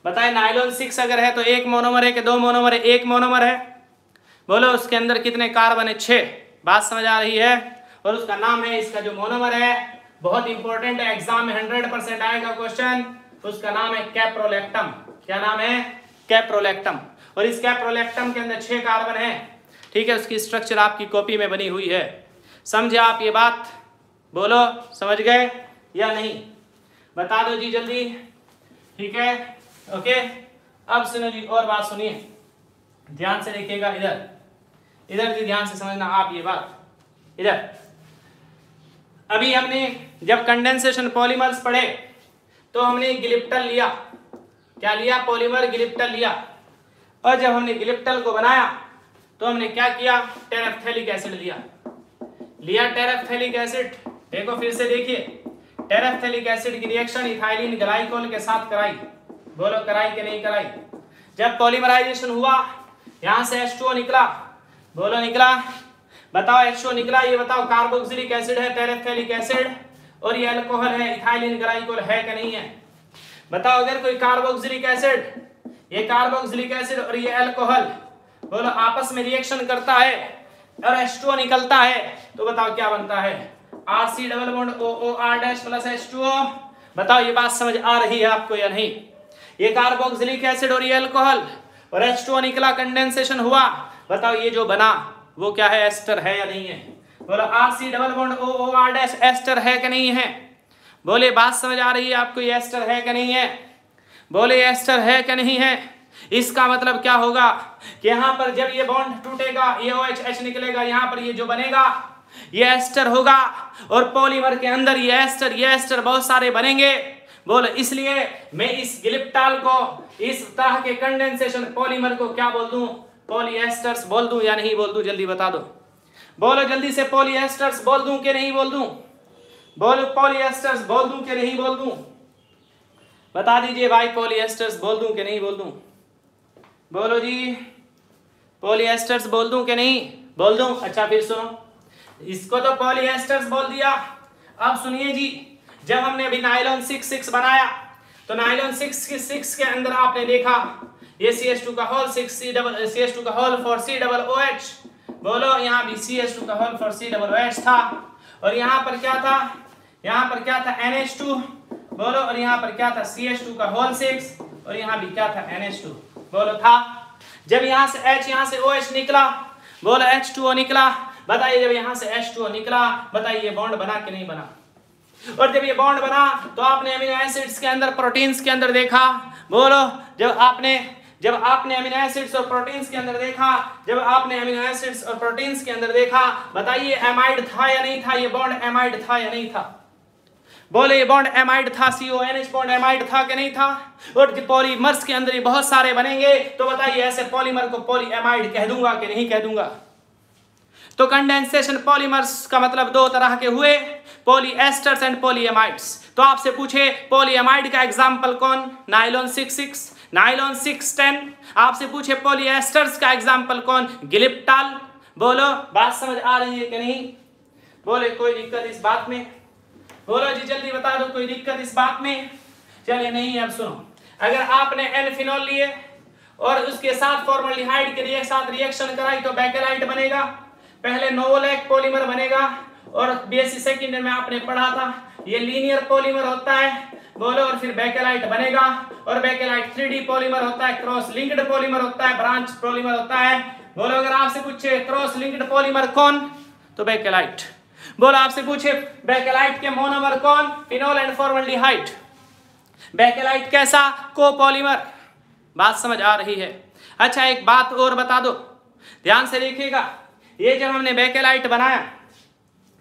बताए नाइलॉन सिक्स अगर है तो एक मोनोमर है कि दो मोनोमर है? एक मोनोमर है। बोलो, उसके अंदर कितने कार्बन है छह। बात समझ आ रही है? और उसका नाम है, इसका जो मोनोमर है, बहुत इंपॉर्टेंट है एग्ज़ाम में हंड्रेड परसेंट आएगा क्वेश्चन उसका नाम है कैप्रोलेक्टम। क्या नाम है? कैप्रोलेक्टम। और इस कैप्रोलेक्टम के अंदर छह कार्बन है। ठीक है, उसकी स्ट्रक्चर आपकी कॉपी में बनी हुई है। समझे आप ये बात? बोलो, समझ गए या नहीं? बता दो जी जल्दी। ठीक है? ओके? अब सुनो जी, और बात सुनिए। ध्यान से देखिएगा इधर। इधर जी ध्यान से समझना आप ये बात। इधर। अभी हमने जब कंडेंसेशन पॉलीमर्स पढ़े तो हमने गिलिप्टल लिया। क्या लिया? पॉलीमर गिलिप्टल लिया। और जब हमने गिलिप्टल को बनाया तो हमने क्या किया? टेरेफ्थेलिक एसिड लिया। लिया टेरेफ्थेलिक एसिड। देखो फिर से देखिए। टेरेफ्थेलिक एसिड की रिएक्शन इथाइलिन ग्लाइकोल के साथ कराई। बोलो कराई कि नहीं कराई? जब पॉलीमराइजेशन हुआ, यहाँ से H2O निकला। बोलो निकला। बताओ H2O निकला, ये बताओ कार्बोक्सिलिक एसिड है टेरेफ्थेलिक एसिड और ये अल्कोहल है इथाइलिन ग्लाइकोल है कि नहीं है? बताओ अगर कोई कार्बोक्सिलिक एसिड ये कार्बोक्सिलिक एसिड और ये अल्कोहल बोलो आपस में रिएक्शन करता है, और H2O निकलता है तो बताओ क्या बनता है? R C double bond O O R dash plus H two O बताओ ये बात समझ आ रही है आपको या नहीं? ये कार्बोक्सिलिक एसिड और ये अल्कोहल और एच टू ओ निकला कंडेंसेशन हुआ। बताओ ये जो बना, वो क्या है एस्टर है या नहीं है? बोलो R C double bond O O R dash ester है कि नहीं है? बोले, बात समझ आ रही है आपको, ये एस्टर है कि नहीं है? बोले एस्टर है कि नहीं है? इसका मतलब क्या होगा? कि यहाँ पर जब ये बॉन्ड टूटेगा, ये ओ एच एच निकलेगा, यहाँ पर ये जो बनेगा ये एस्टर होगा और पॉलीमर के अंदर ये एस्टर ये एस्टर बहुत सारे बनेंगे। बोलो, इसलिए मैं इस गिलिप्टाल को, इस तरह के कंडेंसेशन पॉलीमर को क्या बोल दूँ? पॉलीएस्टर्स बोल दूँ या नहीं बोल दूँ? जल्दी बता दो। बोलो, जल्दी से पॉलीएस्टर्स बोल दूँ कि नहीं बोल दूँ? बोलो पॉलीएस्टर्स बोल दूँ कि नहीं बोल दूँ? बता दीजिए भाई पॉलीएस्टर्स बोल दूँ कि नहीं बोल दूँ? बोलो जी पॉलीएस्टर्स बोल दूँ कि नहीं? बोल दूँ? अच्छा फिर सुनो। इसको तो पॉलीएस्टर्स बोल दिया। अब सुनिए जी, जब हमने अभी नाइलॉन सिक्स सिक्स बनाया तो नाइलॉन सिक्स के सिक्स के अंदर आपने देखा, ये सी एच टू का whole six C double C H two का whole four C double O H बोलो, यहाँ भी सी एच टू का whole four C double O H था। और यहाँ पर क्या था? यहाँ पर क्या था? एन एच टू बोलो, और यहाँ पर क्या था? सी एच टू का होल सिक्स और यहाँ भी क्या था? एन एच टू बोलो, था। जब यहाँ से एच यहाँ से ओ एच निकला, बोलो एच टू ओ निकला। बताइए, जब यहाँ से H2O निकला, बताइए बॉन्ड बना कि नहीं बना? और जब ये बॉन्ड बना तो आपने अमीनो एसिड्स के अंदर प्रोटीन्स के अंदर देखा। बोलो, जब आपने जब आपने अमीनो एसिड्स और प्रोटीन्स के अंदर देखा, जब आपने अमीनो एसिड्स और प्रोटीन्स के अंदर देखा, बताइए एमाइड था या नहीं था, ये बॉन्ड एमाइड था या नहीं था? बोले, ये बॉन्ड एमाइड था CO N H bond amide था कि नहीं था? और पॉलीमर्स के अंदर ये बहुत सारे बनेंगे तो बताइए ऐसे पॉलीमर को पॉली एमाइड कह दूँगा कि नहीं कह दूँगा? तो कंडेंसेशन पॉलीमर्स का मतलब दो तरह के हुए पॉलीएस्टर्स एंड पॉलीएमाइड्स तो आपसे पूछे पॉलीएमाइड का एग्जांपल कौन? Nylon six six nylon six ten आपसे पूछे पॉलीएस्टर्स का एग्जांपल कौन? गिलिप्टाल बोलो, बात समझ आ रही है कि नहीं? बोले, कोई दिक्कत इस बात में? बोलो जी, जल्दी बता दो, कोई दिक्कत इस बात में? चलिए, नहीं, अब सुनो। अगर आपने एन फिनोल लिए और उसके साथ फॉर्मल्डिहाइड के साथ रिएक्शन कराई तो बैकेलाइट बनेगा। पहले नोवोलैक पॉलीमर बनेगा और बीएससी सेकेंड में आपने पढ़ा था। ये लीनियर पॉलीमर होता है, बोलो, और फिर बैकेलाइट बनेगा। और बैकेलाइट थ्री पॉलीमर होता है क्रॉस लिंक्ड पॉलीमर होता है ब्रांच पॉलीमर होता है। बोलो, अगर आपसे पूछे क्रॉस लिंक्ड पॉलीमर कौन तो बैकेलाइट बोलो, आपसे पूछे बैकेलाइट के मोनोमर कौन फिनोल एंड फॉर्मल्डिहाइड बैकेलाइट कैसा? कोपॉलीमर बात समझ आ रही है। अच्छा एक बात और बता दो। ध्यान से देखिएगा। ये जब हमने बैकेलाइट बनाया,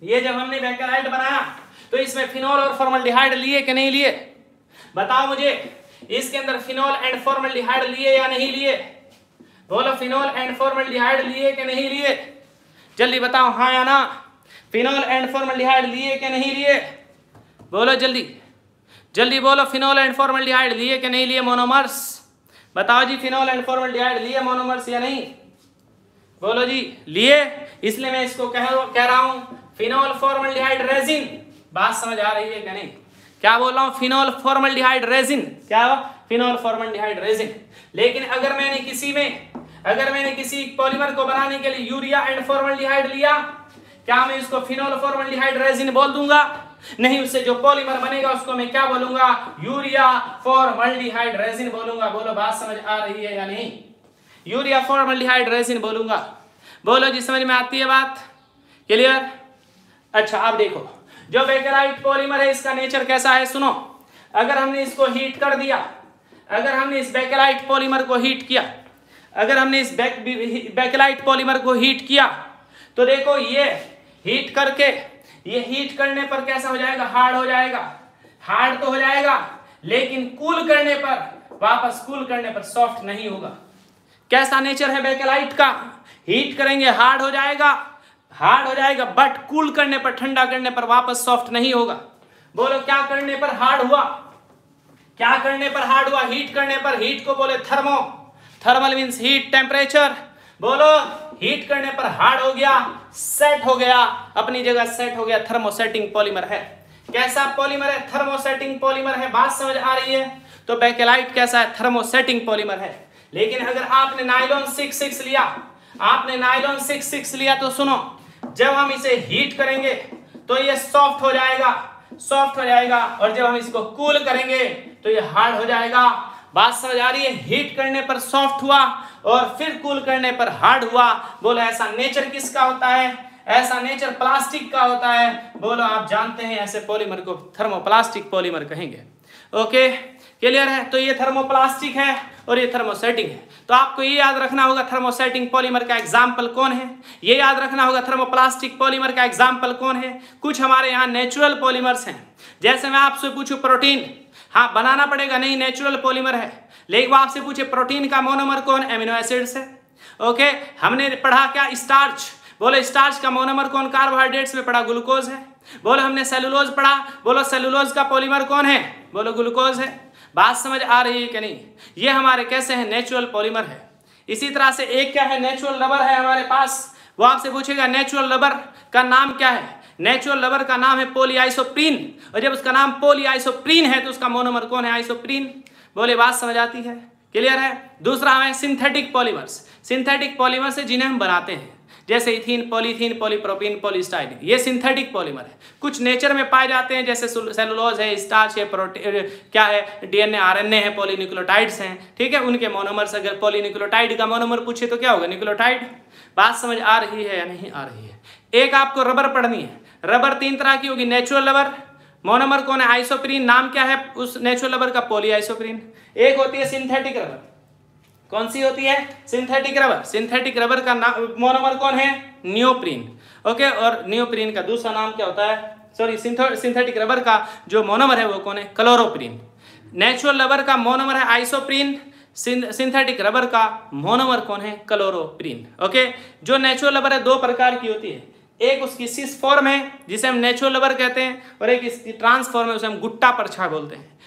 ये जब हमने बैकेलाइट बनाया तो इसमें फिनोल और फॉर्मल्डिहाइड लिए कि नहीं लिए? बताओ मुझे, इसके अंदर फिनोल एंड फॉर्मल्डिहाइड लिए या नहीं लिए? बोलो, फिनोल एंड फॉर्मल्डिहाइड लिए कि नहीं लिए? जल्दी बताओ हाँ या ना? फिनोल एंड फॉर्मल्डिहाइड लिए कि नहीं लिए? बोलो जल्दी। जल्दी बोलो, फिनोल एंड फॉर्मल्डिहाइड लिए कि नहीं लिए मोनोमर्स? बताओ जी, फिनोल एंड फॉर्मल्डिहाइड लिए मोनोमर्स या नहीं? बोलो जी, लिए? इसलिए मैं इसको कह कह रहा हूँ फिनोल फॉर्मल्डिहाइड रेजिन बात समझ आ रही है क्या नहीं? क्या बोल रहा हूँ? फिनोल फॉर्मल्डिहाइड रेजिन क्या फिनोल फॉर्मल्डिहाइड रेजिन लेकिन अगर मैंने किसी में, अगर मैंने किसी पॉलीमर को बनाने के लिए यूरिया एंड फॉर्मल्डिहाइड लिया, क्या मैं इसको फिनोल फॉर्मल्डिहाइड रेजिन बोल दूँगा? नहीं, उससे जो पॉलीमर बनेगा, उसको मैं क्या बोलूँगा? यूरिया फॉर्मल्डिहाइड रेजिन बोलूँगा। बोलो, बात समझ आ रही है या नहीं? यूरिया फॉर्मल्डिहाइड रेजिन बोलूँगा। बोलो जी, समझ में आती है बात? क्लियर अच्छा आप देखो। जो बेकेलाइट पॉलीमर है, इसका नेचर कैसा है, सुनो। अगर हमने इसको हीट कर दिया, अगर हमने इस बेकेलाइट पॉलीमर को हीट किया, अगर हमने इस बेकेलाइट पॉलीमर को हीट किया तो देखो ये हीट करके, ये हीट करने पर कैसा हो जाएगा? हार्ड हो जाएगा। हार्ड तो हो जाएगा, लेकिन कूल करने पर, वापस कूल करने पर सॉफ्ट नहीं होगा। कैसा नेचर है बेकेलाइट का? हीट करेंगे हार्ड हो जाएगा। हार्ड हो जाएगा बट कूल करने पर, ठंडा करने पर वापस सॉफ्ट नहीं होगा। बोलो, क्या करने पर हार्ड हुआ? क्या करने पर हार्ड हुआ? हीट करने पर हीट को बोले thermo thermal means heat temperature बोलो हीट करने पर हार्ड हो गया सेट हो गया। अपनी जगह सेट हो गया थर्मोसेटिंग पॉलीमर है। कैसा पॉलीमर है? थर्मोसेटिंग पॉलीमर है। बात समझ आ रही है? तो बैकेलाइट कैसा है? थर्मोसेटिंग पॉलीमर है। लेकिन अगर आपने नाइलॉन सिक्स सिक्स लिया, आपने नाइलॉन सिक्स सिक्स लिया तो सुनो, जब हम इसे हीट करेंगे तो ये सॉफ्ट हो जाएगा, सॉफ्ट हो जाएगा, और जब हम इसको कूल करेंगे तो ये हार्ड हो जाएगा। बात समझ आ रही है? हीट करने पर सॉफ्ट हुआ और फिर कूल करने पर हार्ड हुआ। बोलो, ऐसा नेचर किसका होता है? ऐसा नेचर प्लास्टिक का होता है। बोलो, आप जानते हैं, ऐसे पॉलीमर को थर्मोप्लास्टिक पॉलीमर कहेंगे। ओके, क्लियर है? तो ये थर्मोप्लास्टिक है। और ये थर्मोसेटिंग है। तो आपको ये याद रखना होगा थर्मोसेटिंग पॉलीमर का एग्ज़ाम्पल कौन है? ये याद रखना होगा थर्मोप्लास्टिक पॉलीमर का एग्ज़ाम्पल कौन है? कुछ हमारे यहाँ नेचुरल पॉलीमर्स हैं। जैसे मैं आपसे पूछूँ प्रोटीन हाँ बनाना पड़ेगा, नहीं नेचुरल पॉलीमर है। लेकिन वो आपसे पूछे प्रोटीन का मोनोमर कौन? एमिनो एसिड्स है? ओके हमने पढ़ा क्या? स्टार्च बोले स्टार्च का मोनोमर कौन? कार्बोहाइड्रेट्स में पढ़ा ग्लूकोज है। बोलो, हमने सेलुलोज पढ़ा। बोलो सेलुलोज का पॉलीमर कौन है? बोलो ग्लूकोज है। बात समझ आ रही है कि नहीं? ये हमारे कैसे हैं? नेचुरल पॉलीमर है। इसी तरह से एक क्या है? नेचुरल रबर है हमारे पास। वो आपसे पूछेगा नेचुरल रबर का नाम क्या है? नेचुरल रबर का नाम है पोलियाइसोप्रीन और जब उसका नाम पोलियाइसोप्रीन है तो उसका मोनोमर कौन है? आइसोप्रीन बोले बात समझ आती है? क्लियर है? दूसरा हमें सिंथेटिक पॉलीमर्स सिंथेटिक पॉलीमर्स है जिन्हें हम बनाते हैं। जैसे इथिन, पॉलीथीन, पॉलीप्रोपीन पॉलीस्टाइलिन ये सिंथेटिक पॉलीमर है। कुछ नेचर में पाए जाते हैं, जैसे सेलुलोज है स्टार्च है प्रोटीन क्या है डीएनए आरएनए है पॉलीन्यूक्लियोटाइड्स हैं, ठीक है? उनके मोनोमर्स अगर पॉलीन्यूक्लियोटाइड का मोनोमर पूछे तो क्या होगा? न्यूक्लियोटाइड बात समझ आ रही है या नहीं आ रही है? एक आपको रबर पढ़नी है। रबर तीन तरह की होगी नेचुरल रबर मोनोमर कौन है? आइसोप्रीन नाम क्या है उस नेचुरल रबर का? पोली आइसोप्रीन एक होती है सिंथेटिक रबर कौन सी होती है? सिंथेटिक रबर सिंथेटिक रबर का नाम मोनोमर कौन है? नियोप्रीन ओके और नियोप्रीन का दूसरा नाम क्या होता है? सॉरी सिंथेटिक रबर का जो मोनोमर है वो कौन है? क्लोरोप्रीन नेचुरल रबर का मोनोमर है आइसोप्रीन सिंथेटिक रबर का मोनोमर कौन है? क्लोरोप्रीन ओके जो नेचुरल रबर है, दो प्रकार की होती है। एक उसकी सिस फॉर्म है, जिसे हम नेचुरल रबर कहते हैं, और एक इसकी ट्रांसफॉर्म है, उसे हम गुट्टा परछा बोलते हैं।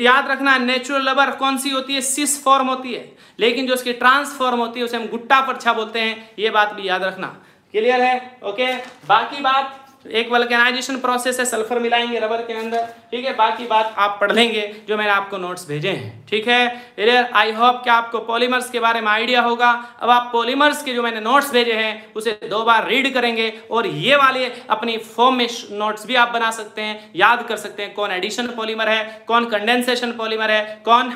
याद रखना नेचुरल रबर कौन सी होती है? सिस फॉर्म होती है। लेकिन जो उसकी ट्रांसफॉर्म होती है, उसे हम गुट्टा परछा बोलते हैं, ये बात भी याद रखना। क्लियर है? ओके बाकी बात, एक वल्केनाइजेशन प्रोसेस है सल्फ़र मिलाएँगे रबर के अंदर। ठीक है? बाकी बात आप पढ़ लेंगे, जो मैंने आपको नोट्स भेजे हैं। ठीक है? आई होप कि आपको पॉलीमर्स के बारे में आइडिया होगा। अब आप पॉलीमर्स के जो मैंने नोट्स भेजे हैं, उसे दो बार रीड करेंगे और ये वाले अपनी फॉर्म में नोट्स भी आप बना सकते हैं। याद कर सकते हैं कौन एडिशन पॉलीमर है, कौन कंडेंसेशन पॉलीमर है, कौन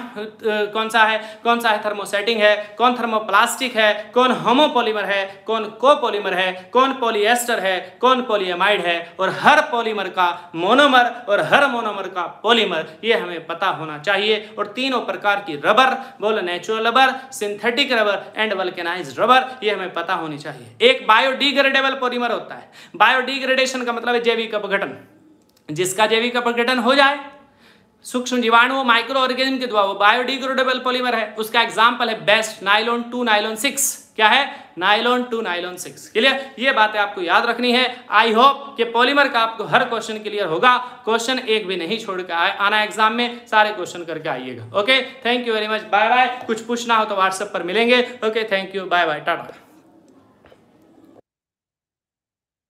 कौन सा है, कौन सा है थर्मोसेटिंग है, कौन थर्मोप्लास्टिक है, कौन होमोपोलीमर है, कौन कोपोलीमर है, कौन पोलिएस्टर है, कौन पोलियमाइड है और हर पॉलीमर का मोनोमर और हर मोनोमर का पॉलीमर ये हमें पता होना चाहिए। और तीनों प्रकार की रबर बोलो natural rubber synthetic rubber and vulcanise rubber ये हमें पता होनी चाहिए। एक बायोडिग्रेडेबल पॉलीमर होता है। बायोडिग्रेडेशन का मतलब है जैविक अपघटन। जिसका जैविक अपघटन हो जाए, सूक्ष्म जीवाणु माइक्रो ऑर्गेनिज्म के द्वारा वो बायोडिग्रेडेबल पॉलीमर है। उसका एग्ज़ाम्पल है best nylon two nylon six क्या है? Nylon two nylon six. Clear? ये बातें आपको याद रखनी है। आई होप कि पॉलीमर का आपको हर क्वेश्चन क्लियर होगा। क्वेश्चन एक भी नहीं छोड़ के आना एग्ज़ाम में, सारे क्वेश्चन करके आइएगा। Okay thank you very much bye bye कुछ पूछना हो तो व्हाट्सएप पर मिलेंगे। Okay thank you bye bye tata